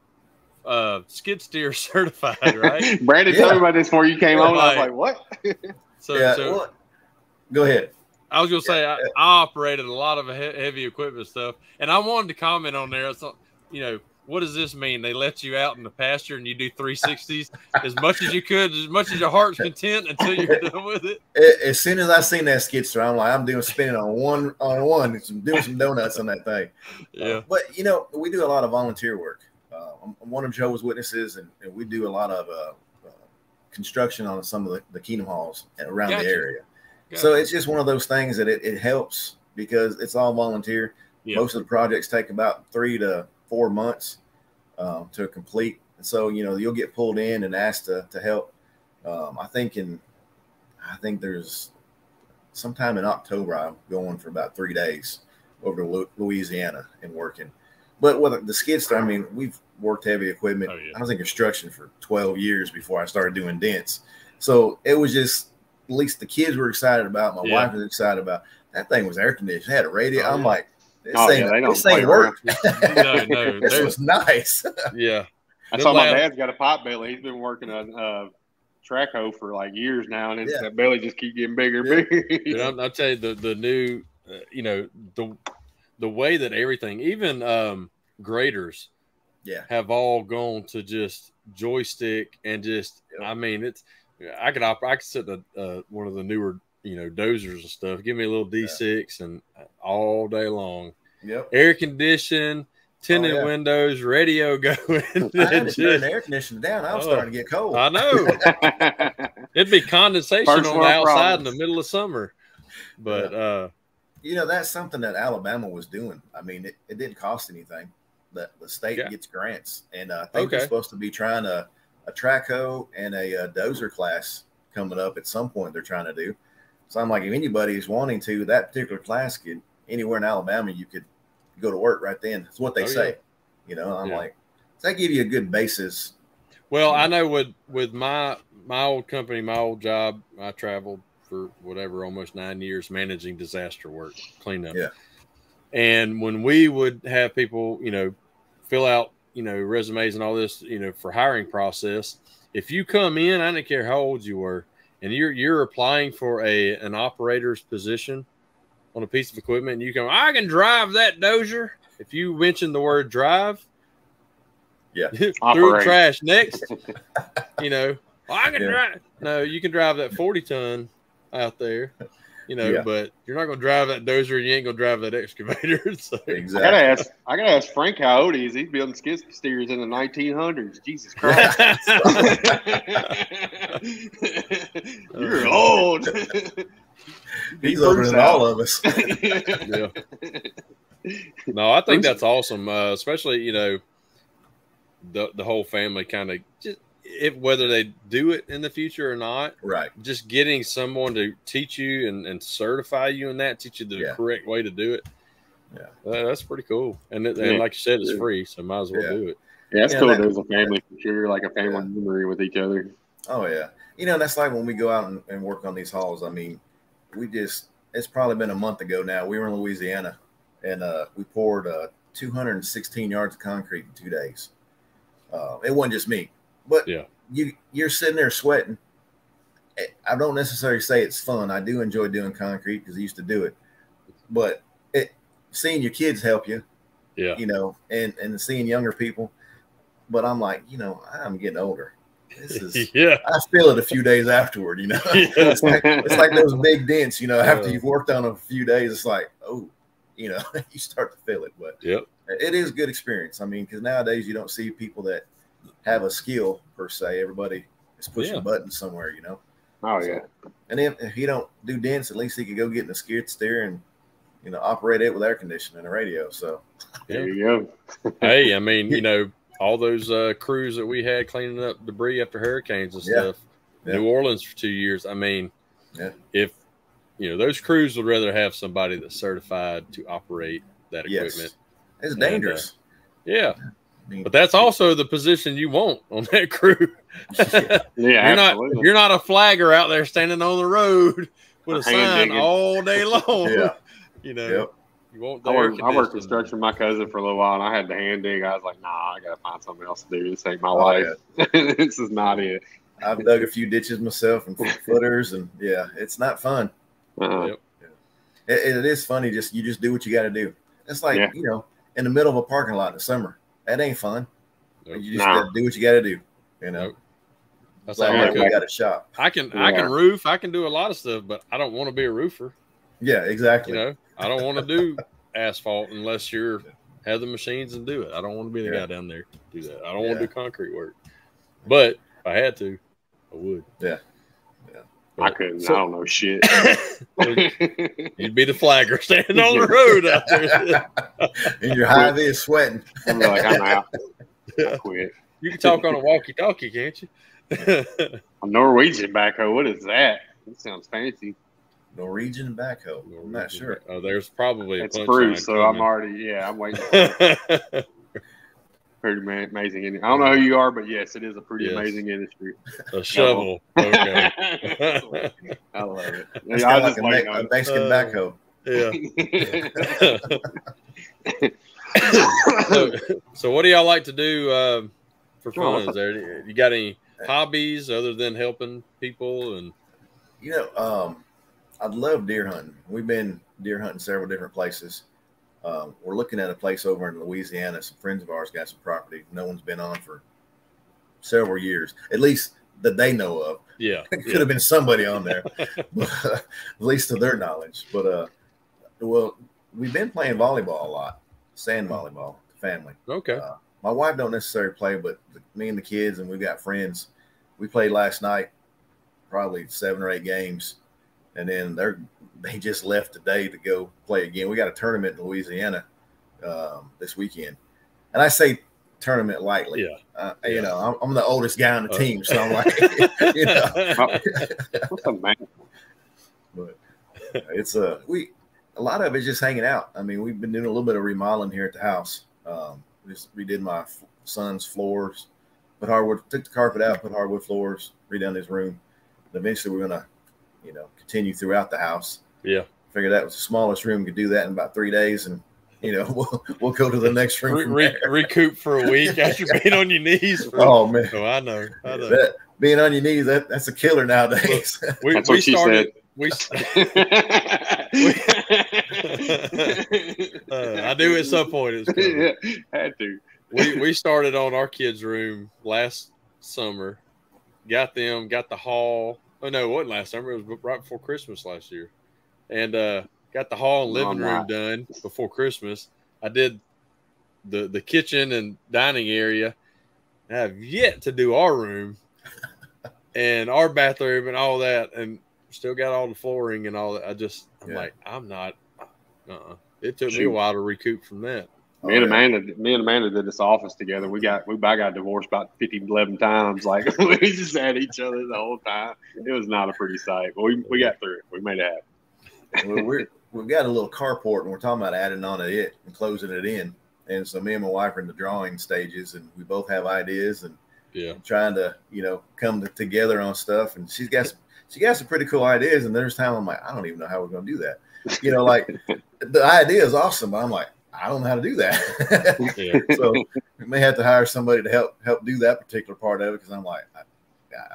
uh skid steer certified, right? Brandon Yeah. told me about this before you came on. I was Like- like, what? So, yeah. so well, go ahead. I was gonna say I, I operated a lot of heavy equipment stuff, and I wanted to comment on there. So, you know, what does this mean? They let you out in the pasture and you do 360s as much as you could, as much as your heart's content until you're done with it. As soon as I seen that skid steer, I'm like, I'm doing spinning on one on one, some, doing some donuts on that thing. Yeah. Uh, but you know, we do a lot of volunteer work. Uh, I'm, I'm one of Jehovah's witnesses, and, and we do a lot of uh, uh, construction on some of the, the Kingdom halls around Gotcha. the area. Gotcha. So it's just one of those things that it, it helps because it's all volunteer. Yeah. Most of the projects take about three to four months um, to complete. And so, you know, you'll get pulled in and asked to, to help. Um, I think in, I think there's sometime in October, I'm going for about three days over to Louisiana and working. But with the skid steer, I mean, we've worked heavy equipment. Oh, yeah. I was in construction for 12 years before I started doing dents. So it was just at least the kids were excited about. My Yeah. wife was excited about. That thing was air conditioned. It had a radio. Oh, I'm yeah. like, this Oh, ain't, yeah, they don't this ain't play work. no, no, this was nice. yeah. I saw my dad's got a pot belly. He's been working on uh, track hoe for like years now, and it's, Yeah. that belly just keep getting bigger and Yeah. bigger. But I'm, I'll tell you the the new, uh, you know, the the way that everything, even um, graders, yeah. have all gone to just joystick and just. Yep. I mean, it's I could I could sit in a, uh, one of the newer you know dozers and stuff. Give me a little D6 and all day long. Yep. Air conditioned, tinted Oh, yeah. windows, radio going. I had to turn just- the air conditioner down. I was Oh. starting to get cold. I know it'd be condensation First on the world outside in the middle of summer, but uh, you know, that's something that Alabama was doing. I mean, it, it didn't cost anything. The, the state Yeah. gets grants, and uh, I think they're supposed to be trying a, a track hoe and a, uh dozer class coming up at some point. They're trying to do. So I'm like, if anybody is wanting to, that particular class could anywhere in Alabama, you could go to work right then. That's what they Oh, say. yeah. You know, I'm Yeah. like, does that give you a good basis? Well, I know with with my my old company, my old job, I traveled for whatever almost nine years managing disaster work, cleanup. Yeah. And when we would have people, you know, fill out, you know, resumes and all this, you know, for hiring process, if you come in, I didn't care how old you were, and you're you're applying for a an operator's position on a piece of equipment, and you come, I can drive that dozer. If you mention the word drive, Yeah. through Operate. trash next. you know, "Oh, I can Yeah. drive. No, you can drive that 40 ton out there, you know, Yeah. but you're not going to drive that dozer and you ain't going to drive that excavator. So, I Exactly. gotta ask. I gotta ask Frank how old he is. He's building skid steers in the 1900s. Jesus Christ, you're old. He's older than all of us. yeah. No, I think that's awesome. Uh, especially, you know, the, the whole family kind of just, if whether they do it in the future or not, right. just getting someone to teach you and, and certify you in that, teach you the Yeah. correct way to do it. Yeah. Uh, that's pretty cool. And, it, Yeah. and like you said, it's free, so might as well Yeah. do it. Yeah, it's Yeah, cool. that- There's a family for sure, like a family Yeah. memory with each other. Oh yeah, you know that's like when we go out and, and work on these halls. I mean, we just it's probably been a month ago now. We were in Louisiana, and uh, we poured uh, 216 yards of concrete in two days. Uh, it wasn't just me, but Yeah. you you're sitting there sweating. Eh, I don't necessarily say it's fun. I do enjoy doing concrete because I used to do it, but it seeing your kids help you, Yeah. you know, and and seeing younger people. But I'm like, you know, I'm getting older. This is yeah. I feel it a few days afterward, you know. Yeah. it's, like, it's like those big dents, you know, after Yeah. you've worked on a few days, it's like, oh, you know, you start to feel it. But Yep. it is a good experience. I mean, because nowadays you don't see people that have a skill per se. Everybody is pushing Yeah. buttons somewhere, you know. Oh yeah, And if, if he don't do dents, at least he could go get in the skid steer and you know operate it with air conditioning and a radio. So there you go. hey, I mean, you know, all those uh, crews that we had cleaning up debris after hurricanes and stuff, Yeah. New Orleans for two years. I mean, Yeah. if you know those crews would rather have somebody that's certified to operate that yes, equipment. it's And, uh, dangerous. Yeah, I mean, but that's also the position you want on that crew. yeah, Yeah, you're not you're not a flagger out there standing on the road with a Hand sign digging. all day long. Yeah. you know, Yep. you want I air worked, I worked construction with my cousin for a little while, and I had to hand dig. I was like, "Nah, I gotta find something else to do. This ain't my Oh, life. this is not it." I've dug a few ditches myself and footers, and yeah, it's not fun. Uh-uh. Yep. It, it is funny. Just you just do what you got to do. It's like Yeah. you know, in the middle of a parking lot in the summer. That ain't fun. Nope. You just Nah. got to do what you got to do. You know, Nope. That's like all Yeah, I could. we got a shop. I can I can roof, I can do a lot of stuff, but I don't want to be a roofer. Yeah, exactly. You know, I don't want to do asphalt unless you're have the machines and do it. I don't want to be the Yeah. guy down there to do that. I don't want to do concrete work. But if I had to, I would. Yeah. Yeah. I couldn't. So- I don't know shit. You'd be the flagger standing on the road out there. and your high vis sweating. I'm like, I'm out. I quit. You can talk on a walkie-talkie, can't you? A Norwegian backhoe. What is that? That sounds fancy. Norwegian backhoe. I'm not sure. Oh, there's probably a It's punchline Bruce, so I'm already yeah, I'm waiting. For pretty ma- amazing. in- I don't know who you are, but yes, it is a pretty Yes. amazing industry. a shovel. Okay. I love it. It's Yeah, I kind was of just like a, waiting Me- a Mexican Uh, backhoe. yeah. so, so what do y'all like to do um, for fun? Is there you got any hobbies other than helping people and You know, um, I'd love deer hunting. We've been deer hunting several different places. Um, we're looking at a place over in Louisiana. Some friends of ours got some property. No one's been on for several years, at least that they know of. yeah, It could yeah. have been somebody on there, but, at least to their knowledge. But uh, well, we've been playing volleyball a lot, sand volleyball, family. okay. Uh, my wife don't necessarily play, but the, me and the kids and we've got friends. We played last night, probably seven or eight games, and then they're they just left today to go play again. We got a tournament in Louisiana um, this weekend, and I say tournament lightly. Yeah. Uh, Yeah. You know, I'm, I'm the oldest guy on the Uh, team, so I'm like, you know, What's up, man? but it's a we a lot of it's just hanging out. I mean, we've been doing a little bit of remodeling here at the house. Um, we just redid my f- son's floors, put hardwood, took the carpet out, put hardwood floors, redone his room. And eventually, we're gonna, you know, continue throughout the house. Yeah. Figured that was the smallest room, could do that in about three days, and you know, we'll we'll go to the next room. Re- re- recoup for a week after being on your knees. For, Oh man, oh, I know. I know. that, being on your knees that, that's a killer nowadays. We, That's we what she said. We. Uh, I knew at some point it was coming. had to. we we started on our kids' room last summer. Got them, got the hall. Oh no, it wasn't last summer. It was right before Christmas last year, and uh, got the hall and living Oh, room done before Christmas. I did the the kitchen and dining area. I have yet to do our room and our bathroom and all that, and still got all the flooring and all that. I just I'm Yeah. like I'm not. Uh-uh. It took me a while to recoup from that. Me and Oh. Amanda, me and Amanda did this office together. We got, we I got divorced about 50, 11 times. Like we just had each other the whole time. It was not a pretty sight, but we, we got through it. We made it happen. Well, we're, we've got a little carport and we're talking about adding on to it and closing it in. And so me and my wife are in the drawing stages and we both have ideas and Yeah. trying to, you know, come to, together on stuff. And she's got some, she got some pretty cool ideas. And there's time I'm like, I don't even know how we're going to do that. You know, like the idea is awesome, but I'm like, I don't know how to do that. Yeah. so we may have to hire somebody to help help do that particular part of it because I'm like, I,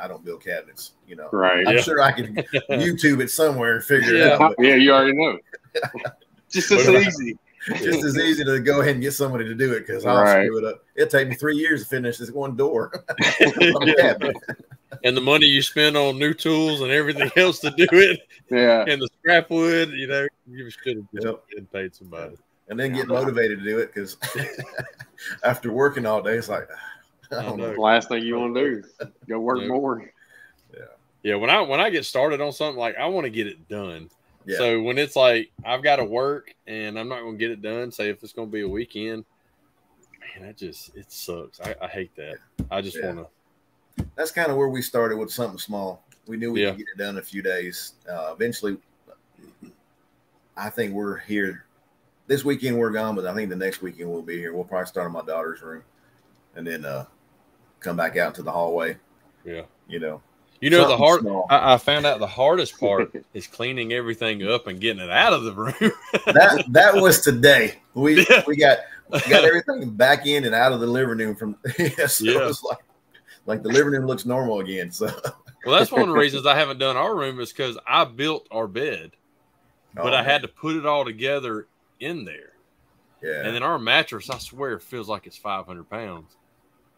I don't build cabinets. You know, Right. I'm Yeah. sure I can YouTube it somewhere and figure it out. but- Yeah, you already know. Just as easy. just as easy to go ahead and get somebody to do it because I'll Right. screw it up. It'll take me three years to finish this one door. on a cabinet. and the money you spend on new tools and everything else to do it, Yeah. and the scrap wood, you know, you should have just Yep. been paid somebody. and then get motivated to do it because after working all day, it's like I know. The last thing you want to do go work Yeah. more. Yeah, when I when I get started on something, like I want to get it done. Yeah. So when it's like I've got to work and I'm not going to get it done, say if it's going to be a weekend, man, that just it sucks. I, I hate that. I just Yeah. want to. That's kind of where we started with something small. We knew we Yeah. could get it done in a few days. Uh, eventually, I think we're here. This weekend we're gone, but I think the next weekend we'll be here. We'll probably start in my daughter's room, and then uh, come back out to the hallway. Yeah. You know, You know the hard. I, I found out the hardest part is cleaning everything up and getting it out of the room. that that was today. We Yeah. we got we got everything back in and out of the living room from yeah, so Yeah. it was like like the living room looks normal again. So well, that's one of the reasons I haven't done our room is because I built our bed, but Oh, I had to put it all together in there. yeah. And then our mattress, I swear, feels like it's 500 pounds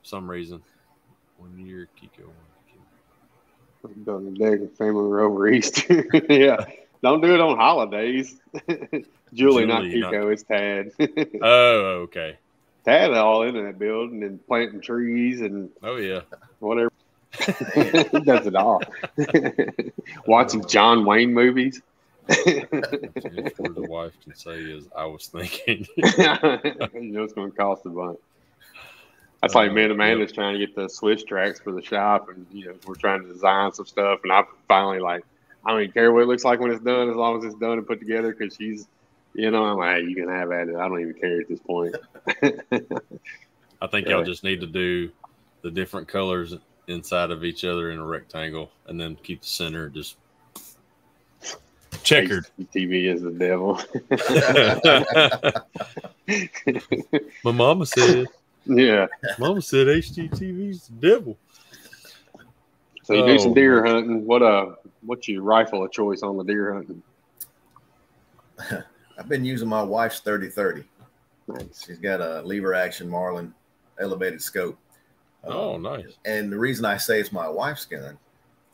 some reason. One year, Kiko. Building a big family we're over east. yeah. Don't do it on holidays. Julie, not Julie, not- Kiko, it's Tad. Oh, okay. Tad all into that building and planting trees and Oh, yeah. whatever. he does it all. Watching John Wayne movies. The wife can say is, I was thinking. you know it's going to cost a bunch. That's like Uh, me and Amanda's trying to get the Swisstrax for the shop, and you know we're trying to design some stuff, and I finally like I don't even care what it looks like when it's done, as long as it's done and put together. Because she's, you know, I'm like, hey, you can have at it. I don't even care at this point. I think y'all just need to do the different colors inside of each other in a rectangle, and then keep the center just checkered. TV is the devil. My mama said, yeah. Mama said HGTV is the devil. So you do Oh, some deer hunting. What uh, what's your rifle of choice on the deer hunting? I've been using my wife's 3030. Nice. She's got a lever action Marlin elevated scope. Oh, Um, nice. And the reason I say it's my wife's gun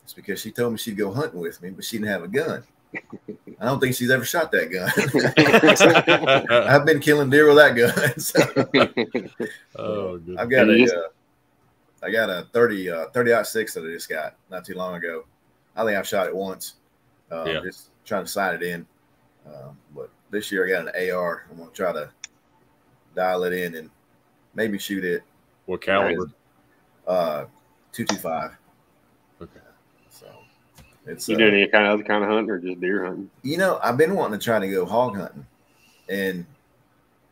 is because she told me she'd go hunting with me, but she didn't have a gun. I don't think she's ever shot that gun. I've been killing deer with that gun. So oh, good. I've got And a, uh, I got a 30, uh, 30 six that I just got not too long ago. I think I've shot it once. Um, Yeah. Just trying to sight it in. Um, but this year I got an AR. I'm going to try to dial it in and maybe shoot it What caliber? uh, 225. Okay. So it's, you uh, doing any kind of other kind of hunting or just deer hunting? you know, I've been wanting to try to go hog hunting and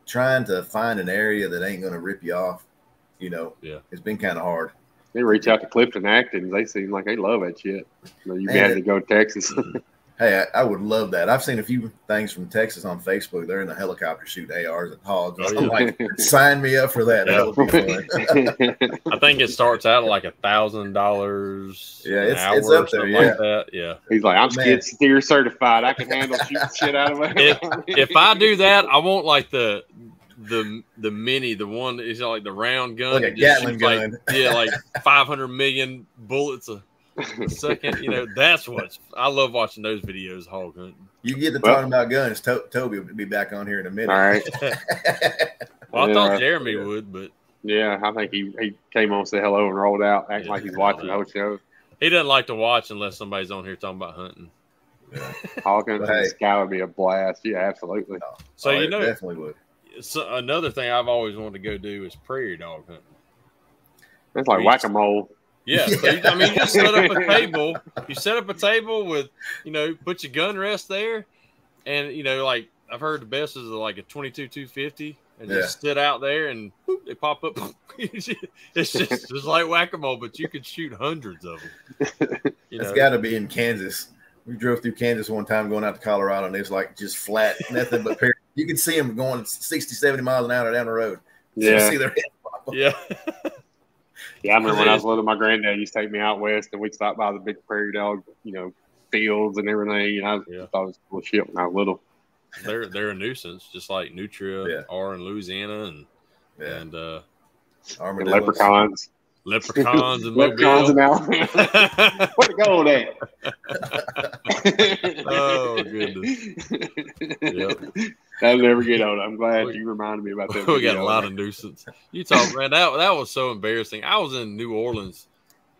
trying to find an area that ain't going to rip you off. You know, Yeah. it's been kind of hard. They reach out to Clifton Atkins. They seem like they love that shit. You, know, you had to go to Texas. Hey, I, I would love that. I've seen a few things from Texas on Facebook. They're in a helicopter shooting ARs at hogs. Oh, I'm like, sign me up for that. That would be fun. I think it starts out at like a thousand dollars. Yeah, an it's- hour it's or up there, yeah. like that. Yeah. He's like, I'm Man. skid steer certified. I can handle shooting shit out of it. If if I do that, I want like the the the mini, the one that is like the round gun, Like a Gatling shoots, like- gun. yeah, like five hundred million bullets a second. You know, that's what's I love watching those videos hog hunting. You get to Well- talking about guns. To- Toby will be back on here in a minute. All right. Well, I Yeah. thought Jeremy would, but Yeah, I think he, he came on, said hello, and rolled out, acting Yeah, like he's watching the rolled whole show. he doesn't like to watch unless somebody's on here talking about hunting. Hawkins But in hey. the sky would be a blast. Yeah, absolutely. Oh, so Oh, you it know, definitely would. so another thing I've always wanted to go do is prairie dog hunting. It's like Beast. whack a mole. Yeah, so you- I mean, you just set up a table. You set up a table with, you know, put your gun rest there, and you know, like I've heard the best is like a twenty-two two fifty, and just sit out there and boop, they pop up. it's just just like whack a mole, but you could shoot hundreds of them. You It's know, got to be in Kansas. We drove through Kansas one time going out to Colorado, and it was like just flat, nothing but period. You could see them going 60, 70 miles an hour down the road. You Yeah, see their head pop up. yeah, yeah. I remember when I was little, my granddad used to take me out west, and we'd stop by the big prairie dog, you know, fields and everything. And I Yeah. thought it was cool shit when I was little. they're they're a nuisance, just like Nutria Yeah. are in Louisiana and Yeah, and uh, And leprechauns, leprechauns and leprechauns in Mobile. Alabama. Where to go with that? Oh, goodness. Yep. That'll never get old. I'm glad you reminded me about that. we got a lot of nuisance. You talk, man. That that was so embarrassing. I was in New Orleans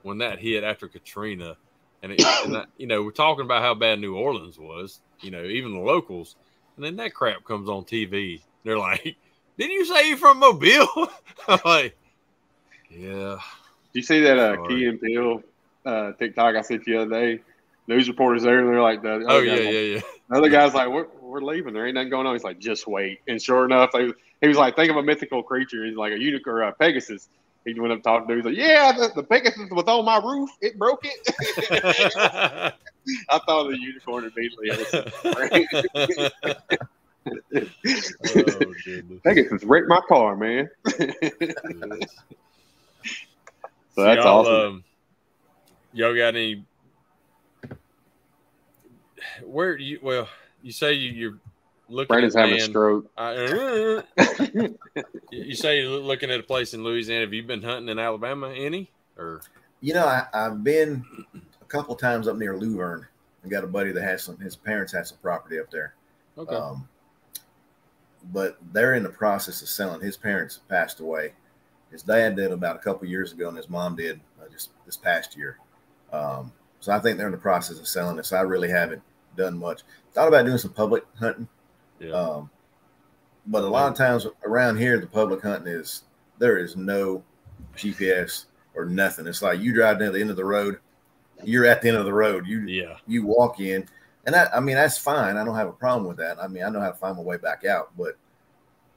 when that hit after Katrina, and, it, and that, you know we're talking about how bad New Orleans was. You know, even the locals, and then that crap comes on TV. They're like, "Didn't you say you're from Mobile?" I'm like, "Yeah." Do you see that uh, Sorry. Key and Peele uh, TikTok I sent you the other day? News reporters there, and they're like, the Oh yeah, yeah, yeah. The other guy's like, we're, we're leaving. There ain't nothing going on. He's like, just wait. And sure enough, they, he was like, think of a mythical creature. He's like a unicorn, or a Pegasus. He went up talking to him. He's like, yeah, the, the Pegasus was on my roof. It broke it. I thought of the unicorn immediately. I was like, oh. Pegasus wrecked my car, man. So that's y'all, awesome. Um, y'all got any? Where you? Well, you say you, you're looking Brandon's at having a stroke. I- you say you're looking at a place in Louisiana. Have you been hunting in Alabama any? Or You know, I, I've been a couple times up near Luverne. I got a buddy that has some. His parents had some property up there. okay, Um, but they're in the process of selling. His parents passed away. His dad did about a couple years ago, and his mom did uh, just this past year. Um, so I think they're in the process of selling it. So I really haven't done much. Thought about doing some public hunting, yeah, um, but a lot of times around here, the public hunting is there is no GPS or nothing. It's like you drive down the end of the road, you're at the end of the road. You Yeah. you walk in, and that I mean that's fine. I don't have a problem with that. I mean I know how to find my way back out, but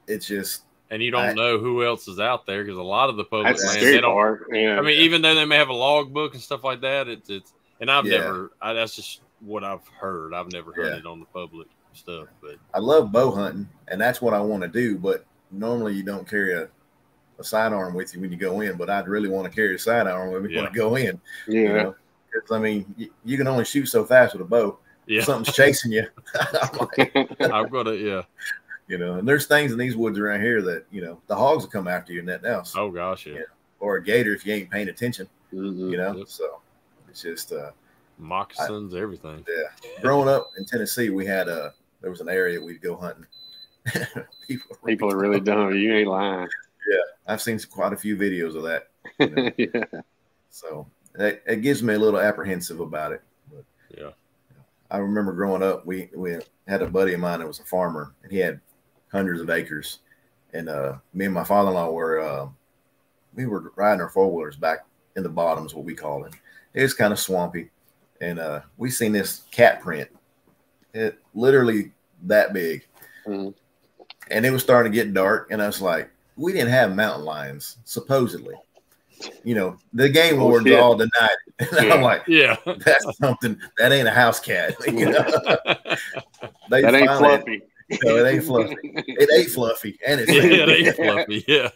it's just And you don't I- know who else is out there because a lot of the public That's land, scary they don't. part. Yeah. I mean, even though they may have a logbook and stuff like that, it's it's. And I've Yeah. never. I, that's just what I've heard. I've never heard Yeah. it on the public stuff, but I love bow hunting, and that's what I want to do. But normally you don't carry a, a sidearm with you when you go in. But I'd really want to carry a sidearm with me when Yeah. I go in. yeah. You know? 'Cause, I mean, you, you can only shoot so fast with a bow. yeah, Something's chasing you. I'm like, I've got to. Yeah. you know, and there's things in these woods around here that you know the hogs will come after you and that else, Oh gosh, yeah. Yeah. or a gator if you ain't paying attention. Mhm. You know, Yep. so it's just uh, Moccasins, everything. Yeah. Growing up in Tennessee, we had a there was an area we'd go hunting. People, People are really dumb. You ain't lying. Yeah, I've seen quite a few videos of that, know. yeah. so that it gives me a little apprehensive about it. But Yeah. I remember growing up, we we had a buddy of mine that was a farmer, and he had hundreds of acres. And uh, me and my father-in-law were uh, we were riding our four wheelers back in the bottoms, what we call it. It was kind of swampy, and uh, we seen this cat print, it literally that big, Mhm. and it was starting to get dark. And I was like, we didn't have mountain lions, supposedly. You know, the game Oh, wardens shit. all denied it. And Yeah. I'm like, Yeah. that's something that ain't a house cat. You know, they That ain't finally- fluffy. No, it ain't fluffy. It ain't fluffy, and it's yeah, they fluffy. Yeah.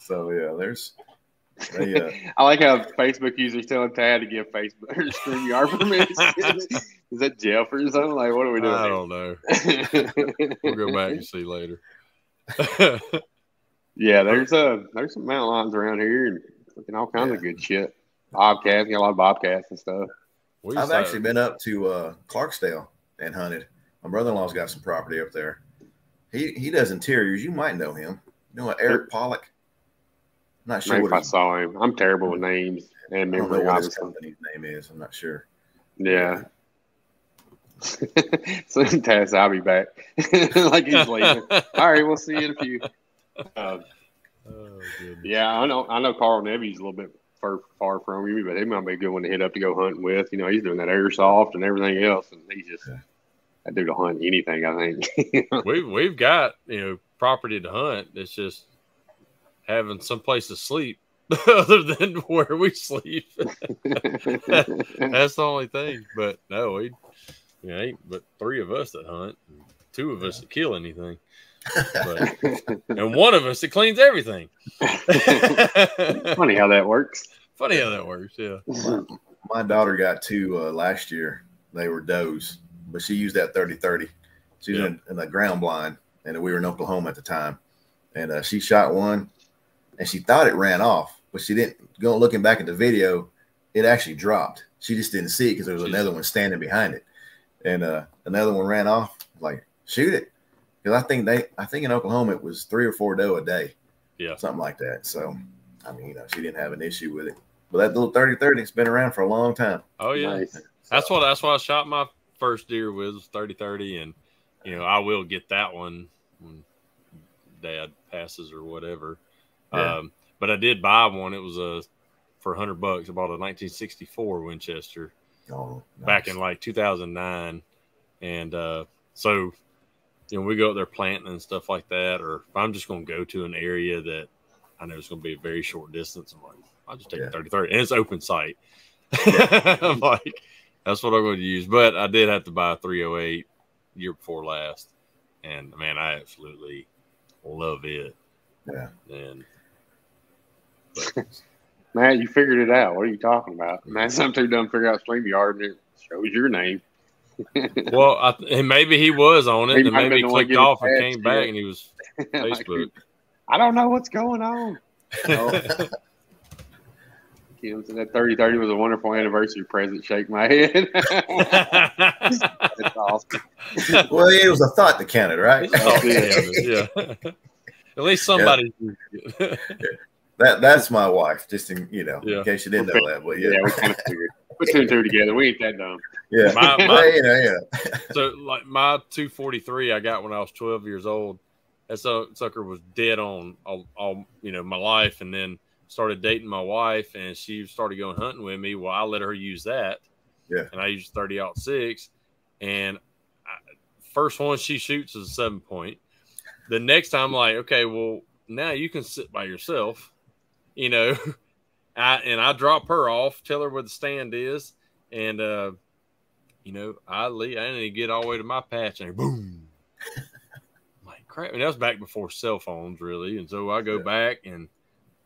so yeah. There's they, uh, I like how Facebook users telling Tad to give Facebook or StreamYard permission. Is that Jeff or something? Like, what are we doing? I don't know. We'll go back and see later. yeah, there's uh there's some mountain lions around here and looking all kinds of good shit. Bobcats, got a lot of bobcats and stuff. I've used actually been up to uh, Clarksdale and hunted. My brother-in-law's got some property up there. He he does interiors. You might know him. You know what, Eric Pollock? I'm not sure Maybe if I saw him. I'm terrible with names and I don't know memory, what his company's name is. I'm not sure. Yeah. so Taz, I'll be back. like he's leaving. All right, we'll see you in a few. Uh, Oh, yeah, I know. I know Carl Nevy's a little bit far, far from you, but he might be a good one to hit up to go hunting with. You know, he's doing that airsoft and everything else, and he's just Yeah. that dude will hunt anything. I think. We've we've got you know property to hunt. It's just having some place to sleep other than where we sleep. That's the only thing. But no, we you know, ain't but three of us that hunt, and two of us that kill anything, but, and one of us that cleans everything. Funny how that works. Funny how that works. Yeah. My daughter got two uh, last year. They were does, but she used that 30 30. She was Yeah. in, in the ground blind, and we were in Oklahoma at the time. And uh, she shot one, and she thought it ran off, but she didn't. Go looking back at the video, it actually dropped. She just didn't see it because there was Jeez. another one standing behind it, and uh, another one ran off. Like shoot it, because I think they, I think in Oklahoma it was three or four doe a day, Yeah. something like that. So, I mean, you know, she didn't have an issue with it. But that little 30 30 has been around for a long time. Oh yeah. Nice. That's what that's what I shot my first deer with was 30 30 and you know I will get that one when dad passes or whatever. Yeah. Um but I did buy one. It was a for 100 bucks. I bought a 1964 Winchester Oh, back in like 2009 and uh so you know we go up there planting and stuff like that or if I'm just going to go to an area that I know it's going to be a very short distance I'm like I'll just take Yeah. a 30 30 and it's open site. I'm like that's what I'm going to use. But I did have to buy a 308 year before last, and man, I absolutely love it. Yeah. And Matt, you figured it out. What are you talking about? Matt, some too dumb to figure out StreamYard and it shows your name. well, I, and maybe he was on it, He and maybe he been the one clicked off and came back, yeah. and he was Like, Facebook. I don't know what's going on. Kim said that 3030 was a wonderful anniversary present. Shake my head. That's awesome. Well, it was a thought that counted, right? Oh, yeah, yeah. At least somebody. That that's my wife, just in you know, Yeah. in case you didn't know that. But Yeah, yeah, we kind of figured. Put two and two together. We ain't that dumb. yeah, My- my- Well, you know, yeah. so, like my 243, I got when I was 12 years old. That su- sucker was dead on all, all you know my life, and then started dating my wife and she started going hunting with me, well, I let her use that. Yeah. And I used 30 out six. And I, first one she shoots is a seven point. The next time, like, okay, well, now you can sit by yourself, you know. I and I drop her off, tell her where the stand is, and uh, you know, I leave. I didn't get all the way to my patch, and boom, like crap. And that was back before cell phones, really. And so I go back, and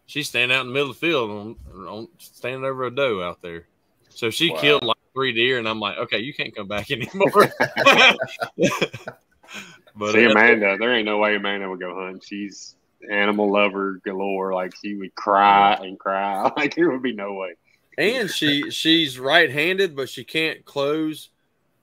she's standing out in the middle of the field, on, on standing over a doe out there. So she Wow. killed like three deer, and I'm like, okay, you can't come back anymore. but See, uh, Amanda, there ain't no way Amanda would go hunting. She's animal lover galore. Like she would cry and cry. Like there would be no way. and she she's right-handed, but she can't close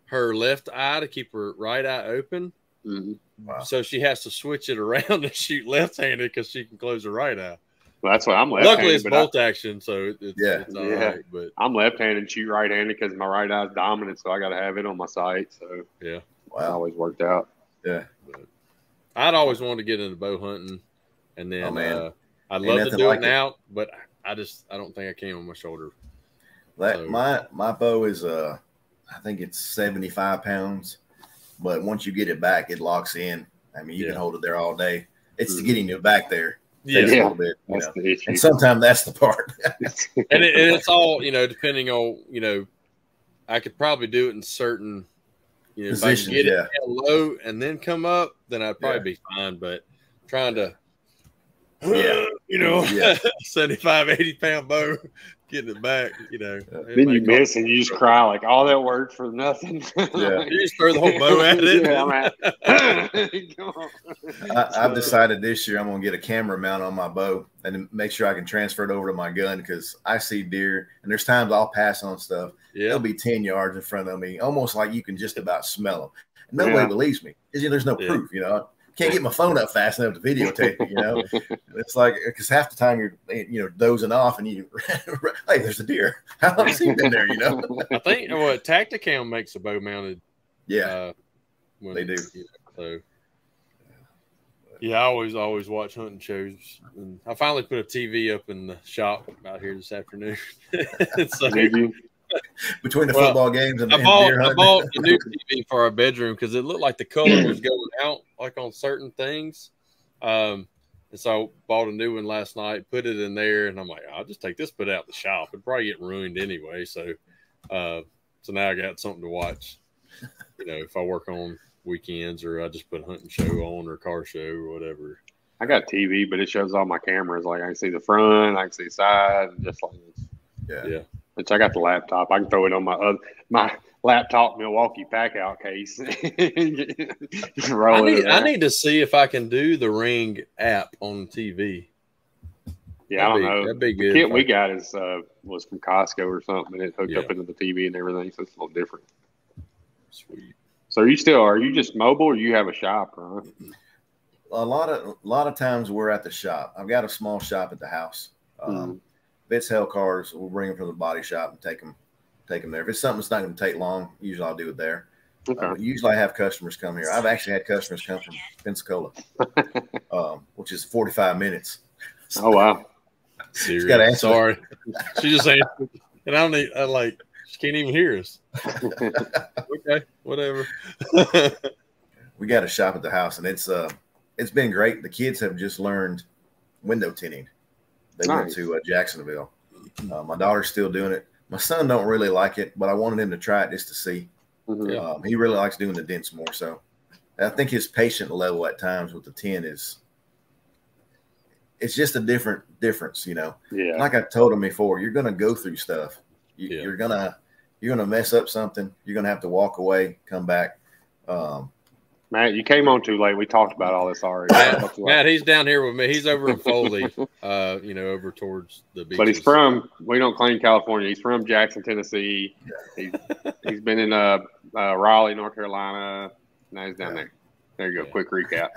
her left eye to keep her right eye open. Mhm. Wow. So she has to switch it around and shoot left-handed because she can close her right eye. Well, that's why I'm Luckily, left-handed. it's but I, bolt action, so it's, Yeah. it's all Yeah. right. But I'm left-handed and shoot right-handed because my right eye's dominant, so I got to have it on my sight. So yeah. it Wow. always worked out. Yeah. I'd always wanted to get into bow hunting, and then Oh, man. uh, I'd Ain't love to do like it it. now, but I just I don't think I came on my shoulder. That So- my my bow is uh I think it's 75 pounds, but once you get it back, it locks in. I mean, you Yeah. can hold it there all day. It's Mhm. getting you back there. Yeah, Takes a little bit, you That's know. the. And sometimes that's the part. and, it, and it's all you know, depending on you know, I could probably do it in certain you know, if I Positions, get yeah. it low and then come up, then I'd probably be fine. But trying to, Yeah. you know, Yeah. 75, 80 pound bow, getting it back, you know, then you may miss and you just cry like all that work for nothing. Yeah. You just throw the whole bow at it. Yeah, I'm at- I, I've decided this year I'm gonna get a camera mount on my bow and make sure I can transfer it over to my gun because I see deer and there's times I'll pass on stuff. Yeah, They'll be 10 yards in front of me, almost like you can just about smell them. And nobody Yeah. believes me. 'cause, you know, There's no Yeah. proof, you know. Can't get my phone up fast enough to videotape it, you know. It's like because half the time you're you know dozing off and you hey there's a deer. How long has he been there? You know? I think what Tacticam makes a bow mounted. Yeah, Uh, when, They do. you know, so. Yeah, I always always watch hunting shows, and I finally put a TV up in the shop out here this afternoon. so, Did you? between the Well, football games and, I and bought deer I bought a new TV for our bedroom because it looked like the color was going out like on certain things. Um, and so I bought a new one last night, put it in there, and I'm like, I'll just take this, put it out the shop. It'd probably get ruined anyway. So, uh, so now I got something to watch. You know, if I work on weekends or I just put a hunting show on or car show or whatever. I got TV, but it shows all my cameras. Like I can see the front, I can see the side, just like yeah. Yeah. Which I got the laptop. I can throw it on my other my laptop Milwaukee Packout case. just I roll it. need, I need to see if I can do the Ring app on TV. yeah, I That'd don't be- know. That'd be The good. kit we got is uh, was from Costco or something, and it hooked Yeah. up into the TV and everything, so it's a little different. Sweet. So are you still are you just mobile or you have a shop, right? A lot of a lot of times we're at the shop. I've got a small shop at the house. Um, Mhm. If it's hail cars, we'll bring them from the body shop and take them take them there. If it's something that's not going to take long, usually I'll do it there. Okay. Uh, usually I have customers come here. I've actually had customers come from Pensacola, um, which is 45 minutes. oh wow. Serious. gotta answer Sorry. she just ain't and I don't need I like she can't even hear us. okay, whatever. we got a shop at the house and it's uh it's been great the kids have just learned window tinting they went to uh, jacksonville. Uh, my daughter's still doing it. My son don't really like it but i wanted him to try it just to see. Mhm. Um, he really likes doing the dents more so. I think his patient level at times with the tin is it's just a different difference you know? Yeah. like i told him before you're gonna go through stuff. You, Yeah. you're gonna you're gonna mess up something. You're gonna have to walk away come back. Um, Matt, you came on too late. We talked about all this already. Matt, Matt, he's down here with me. He's over in Foley, uh, you know, over towards the beach. but he's from we don't claim California. He's from Jackson, Tennessee. He's, he's been in uh, uh, Raleigh, North Carolina. Now he's down there. There you go. Yeah. Quick recap.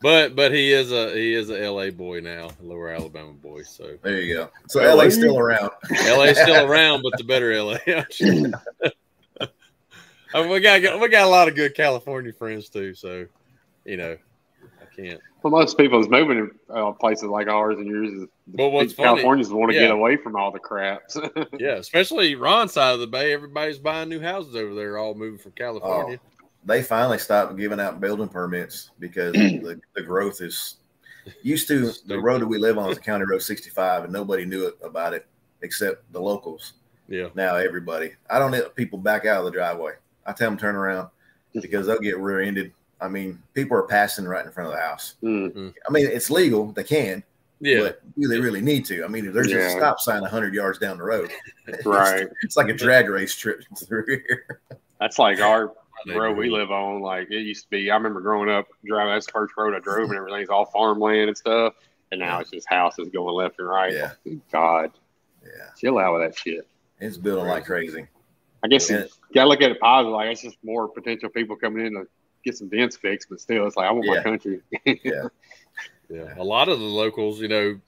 but but he is a he is a LA boy now, Lower Alabama boy. So there you go so LA? la's still around LA's still around, but the better LA. Uh, we got we got a lot of good California friends too, so you know, I can't. Well, most people is moving in uh, places like ours and yours. Is, Well, what's funny- Californians want to yeah. get away from all the craps. Yeah, especially Ron's side of the bay. Everybody's buying new houses over there, all moving from California. They finally stopped giving out building permits because the, the growth is used to the road that we live on is County Road 65, and nobody knew it about it except the locals. Yeah, Now everybody, I don't let people back out of the driveway. I tell them turn around because they'll get rear-ended. I mean, people are passing right in front of the house. Mm. I mean, it's legal; they can, yeah, but do they really need to? I mean, if there's just a stop sign hundred yards down the road, Right. It's like a drag race trip through here. That's like our road we live on. Like it used to be. I remember growing up driving. That's the first road I drove, and everything's all farmland and stuff. And now it's just houses going left and right. Yeah. God, Yeah, chill out with that shit. it's building like crazy. I guess Yeah. you gotta look at it positive. Like it's just more potential people coming in to get some dents fixed, but still, it's like I want Yeah. my country. yeah. Yeah. A lot of the locals, you know,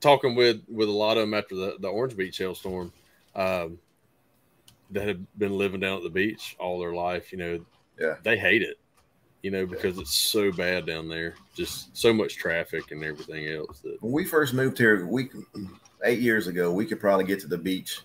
talking with with a lot of them after the the Orange Beach hailstorm, um, that have been living down at the beach all their life. You know, Yeah. they hate it. You know, because it's so bad down there, just so much traffic and everything else. That When we first moved here, we eight years ago, we could probably get to the beach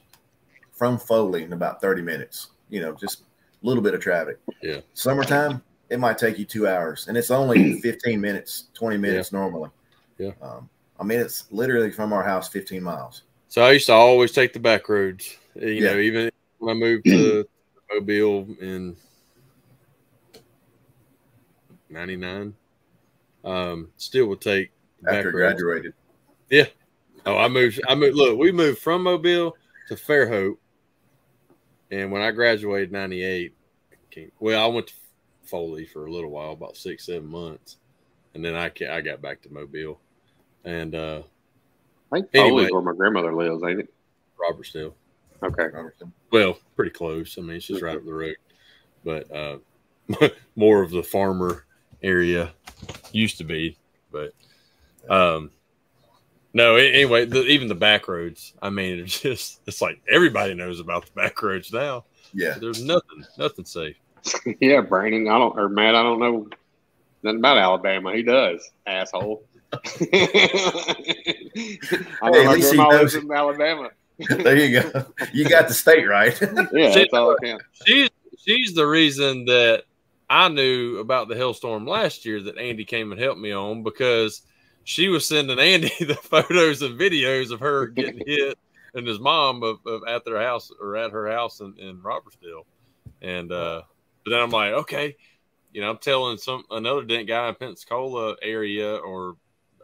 from Foley in about thirty minutes. You know, just a little bit of traffic. Yeah. Summertime, it might take you two hours, and it's only fifteen minutes, twenty minutes normally. Yeah. Um, I mean, it's literally from our house fifteen miles. So I used to always take the back roads. You Yeah. know, even when I moved to Mobile in '99, um, still would take After roads. graduated, Oh, I moved. I moved. Look, we moved from Mobile to Fairhope, and when I graduated '98, well, I went to Foley for a little while, about six, seven months, and then I I got back to Mobile, and uh, I think Anyway. Foley's where my grandmother lives, ain't it? Robertsdale. Okay. Robertson. Well, pretty close. I mean, it's just right up the road, but uh, more of the farmer area used to be. But um, no, anyway, the, even the back roads. I mean, it's just it's like everybody knows about the back roads now. Yeah, There's nothing, nothing safe. yeah, Brandon. I don't or Matt. I don't know nothing about Alabama. He does, asshole. I Hey, at least he knows in Alabama. there you go. You got the state right. Yeah, that's all I can. She's she's the reason that I knew about the hailstorm last year that Andy came and helped me on because she was sending Andy the photos and videos of her getting hit and his mom of, of at their house or at her house in, in Robertsdale. And uh but then I'm like, okay, you know, I'm telling some another dent guy in Pensacola area or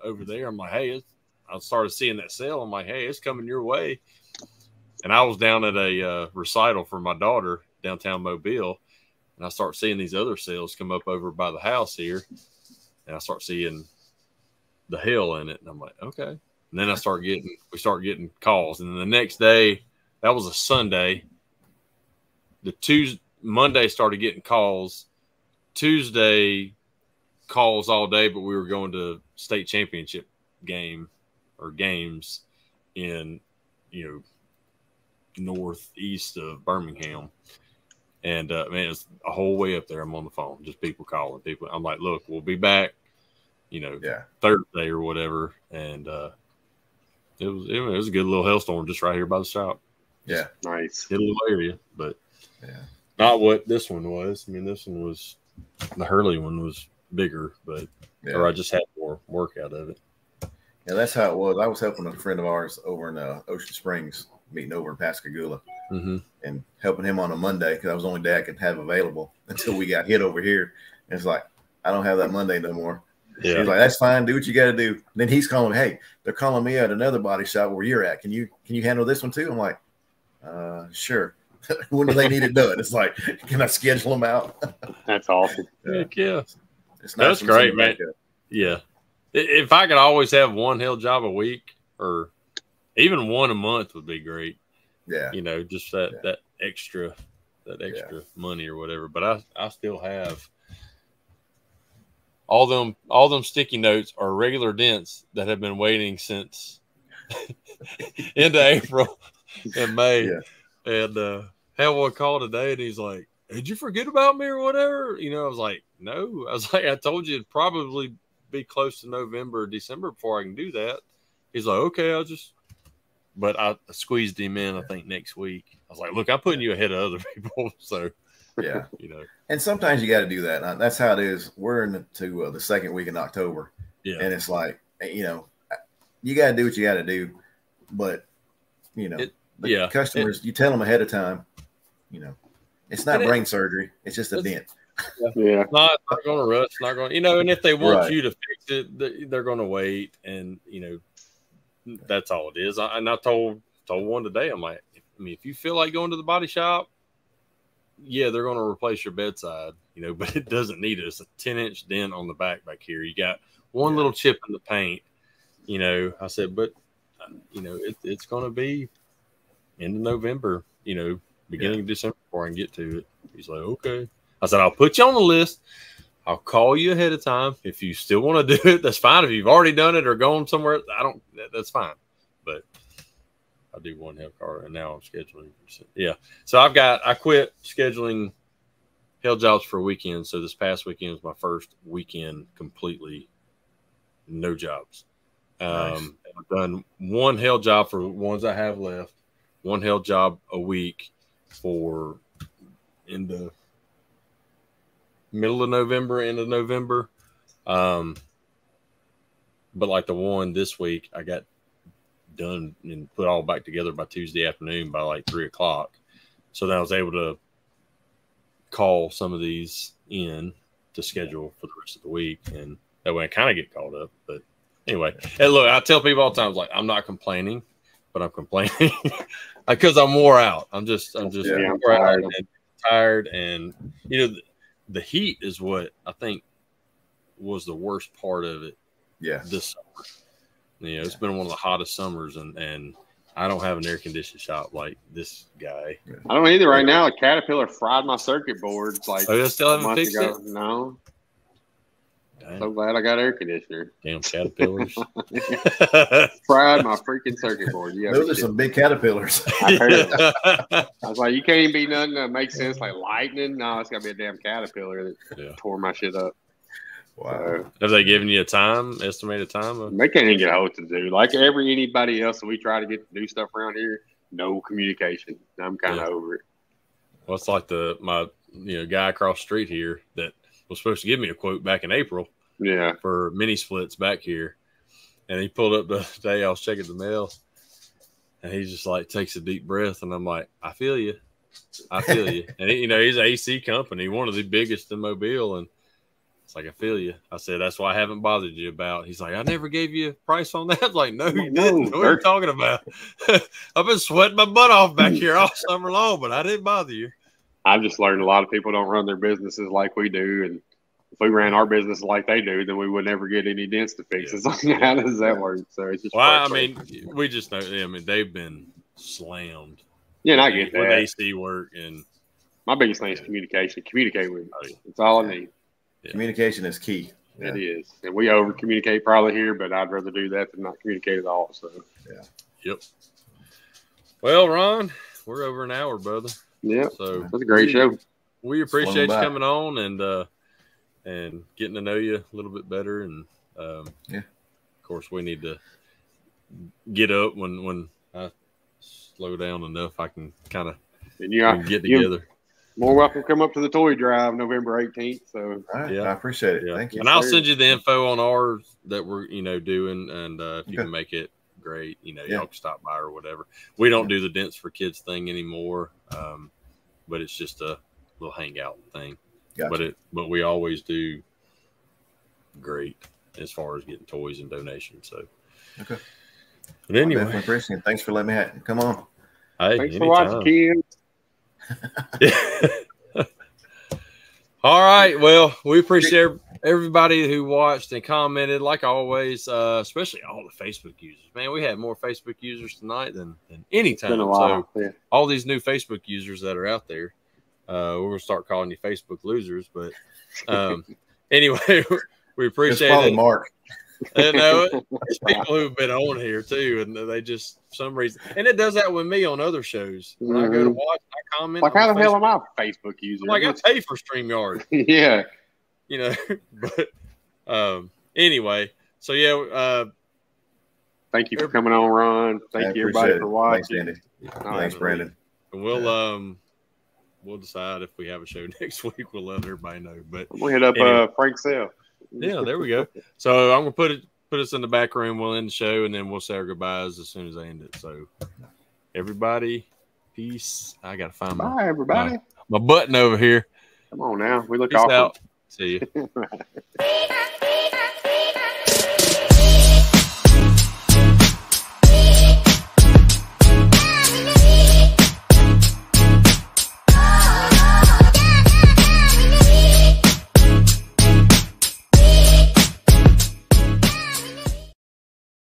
over there, I'm like, hey, it's, I started seeing that sale. I'm like, hey, it's coming your way. And I was down at a uh, recital for my daughter downtown Mobile, and I start seeing these other sales come up over by the house here, and I start seeing the hail in it, and I'm like, okay. And then I start getting, we start getting calls, and then the next day, that was a Sunday. The Tuesday, Monday started getting calls. Tuesday, calls all day, but we were going to state championship game or games in, you know, northeast of Birmingham. And uh, man, it's a whole way up there. I'm on the phone, just people calling people. I'm like, look, we'll be back, you know, Yeah, Thursday or whatever. And uh, it was it was a good little hailstorm just right here by the shop. yeah, Nice. Good little area, but yeah. not what this one was. I mean, this one was the Hurley one was bigger, but yeah. or I just had more work out of it. Yeah, that's how it was. I was helping a friend of ours over in uh, Ocean Springs, meeting over in Pascagoula, Mm-hmm. and helping him on a Monday because I was the only day I could have available until we got hit over here. And it's like, I don't have that Monday no more. Yeah. He's like, that's fine. Do what you got to do. then he's calling, hey, they're calling me at another body shop where you're at. Can you can you handle this one too? I'm like, uh, sure. when do they need it done? It's like, can I schedule them out? That's awesome. Heck yeah. It's That's great, man. back. Yeah. If I could always have one hail job a week or even one a month would be great. Yeah, You know, just that Yeah. that extra that extra money or whatever. But I I still have all them all them sticky notes are regular dents that have been waiting since into April and May. Yeah. And uh had one call today and he's like, Did you forget about me or whatever? You know, I was like, No. I was like, I told you it'd probably be close to November or December before I can do that. He's like, okay, I'll just. But I squeezed him in. I think next week. I was like, look, I'm putting you ahead of other people, so Yeah. you know, And sometimes you got to do that. Now, That's how it is. We're into uh, the second week in October, yeah, and it's like you know, you got to do what you got to do, but you know, It- the yeah. customers, you tell them ahead of time. You know, it's not And it- brain surgery; it's just a It's- dent. Yeah. not, not going to rush, not going. You know, and if they want Right. you to fix it, they- they're going to wait, and you know, that's all it is. I, and I told told one today, I'm like, I mean, if you feel like going to the body shop, yeah, they're going to replace your bedside, you know, but it doesn't need it. It's a 10 inch dent on the back back here. You got one Yeah. little chip in the paint, you know. I said, but uh, you know, it, it's going to be end of November, you know, beginning of December before I can get to it. He's like, okay. I said, I'll put you on the list. I'll call you ahead of time. If you still want to do it, that's fine. If you've already done it or gone somewhere, I don't, that, that's fine. But I do one hail car and now I'm scheduling. Yeah. So I've got, I quit scheduling hail jobs for a weekend. So this past weekend was my first weekend completely no jobs. Nice. Um, I've done one hail job for ones I have left, one hail job a week for in the middle of November, end of November. Um, but like the one this week, I got done and put all back together by Tuesday afternoon by like three o'clock. So then I was able to call some of these in to schedule for the rest of the week, and that way I kind of get caught up. But anyway, and look, I tell people all the time, like I'm not complaining, but I'm complaining because I'm wore out. I'm just, I'm just Yeah, I'm tired. and tired, and you know, the, the heat is what I think was the worst part of it Yeah, this summer. You know, it's been one of the hottest summers, and and I don't have an air conditioned shop like this guy. I don't either right now. A Caterpillar fried my circuit boards like Oh, you still haven't fixed ago. it. No, Dang, so glad I got air conditioner. damn caterpillars. fried my freaking circuit board. Yeah, those are some big caterpillars. I heard it. yeah. I was like, you can't even be nothing that makes sense like lightning. No, it's got to be a damn caterpillar that Yeah. tore my shit up. Wow. So, Have they given you a time, estimated time? Of, they can't even get a hold to do. Like every anybody else that we try to get to do stuff around here, no communication. I'm kind of Yeah. over it. well, it's like the my you know guy across the street here that was supposed to give me a quote back in April Yeah. for mini splits back here, and he pulled up the day I was checking the mail, and he just like takes a deep breath, and I'm like, I feel you, I feel you, and he, you know he's an AC company, one of the biggest in Mobile, and it's like I feel you. I said that's why I haven't bothered you about. He's like, I never gave you a price on that. I was like, no, you No, didn't. What are you talking about? I've been sweating my butt off back here all summer long, but I didn't bother you. I've just learned a lot of people don't run their businesses like we do, and if we ran our business like they do, then we would never get any dents to fix. Yeah. It's like, how does that work? So it's just. Well, I mean, we just know. I mean, they've been slammed. yeah, and I get with that. AC work and My biggest thing is communication. Communicate with me. Oh, yeah. That's all I need. Communication is key. It is, and we over communicate probably here, but I'd rather do that than not communicate at all. So yeah. Yep. Well, Ron, we're over an hour, brother. yeah, So that's a great show. we appreciate you coming on and uh and getting to know you a little bit better. And um, Yeah. of course, we need to get up when when I slow down enough. I can kind of And you are get you- together. More welcome. to Come up to the toy drive November 18th. So All right, Yeah. I appreciate it. Yeah. Thank you. and I'll send you the info on ours that we're you know doing, and uh, if you Okay. can make it, great. You know, Yeah. y'all can stop by or whatever. We don't do the dents for kids thing anymore, um, but it's just a little hangout thing. Gotcha. But it, but we always do great as far as getting toys and donations. So, Okay. But anyway, definitely appreciate it. Thanks for letting me ha- come on. hey, thanks for watching, Ken. All right. Well, we appreciate everybody who watched and commented, like always, uh, especially all the Facebook users. Man, we had more Facebook users tonight than, than any time. So. Yeah. all these new Facebook users that are out there, uh, we're gonna start calling you Facebook losers. But um, anyway, we It's appreciate probably it. Mark. You know, it. it's people who've been on here too, and they just for some reason, and it does that with me on other shows. When I go to Mhm. watch, I comment. Like, on how the hell Facebook. am I a Facebook user? I'm like I pay for StreamYard, yeah. you know. but um, anyway, so yeah, uh, Thank you for coming on, Ron. Thank I you everybody appreciate for watching. Thanks, Andy. All right, Thanks, Brandon. and we'll um we'll decide if we have a show next week. We'll let everybody know. But We'll hit up Anyway. uh, Frank Sell. Yeah, there we go. So I'm gonna put it put us in the back room. We'll end the show, and then we'll say our goodbyes as soon as I end it. So everybody, peace. I gotta find my everybody. my button over here. Come on now. We look Peace awkward. out. See you.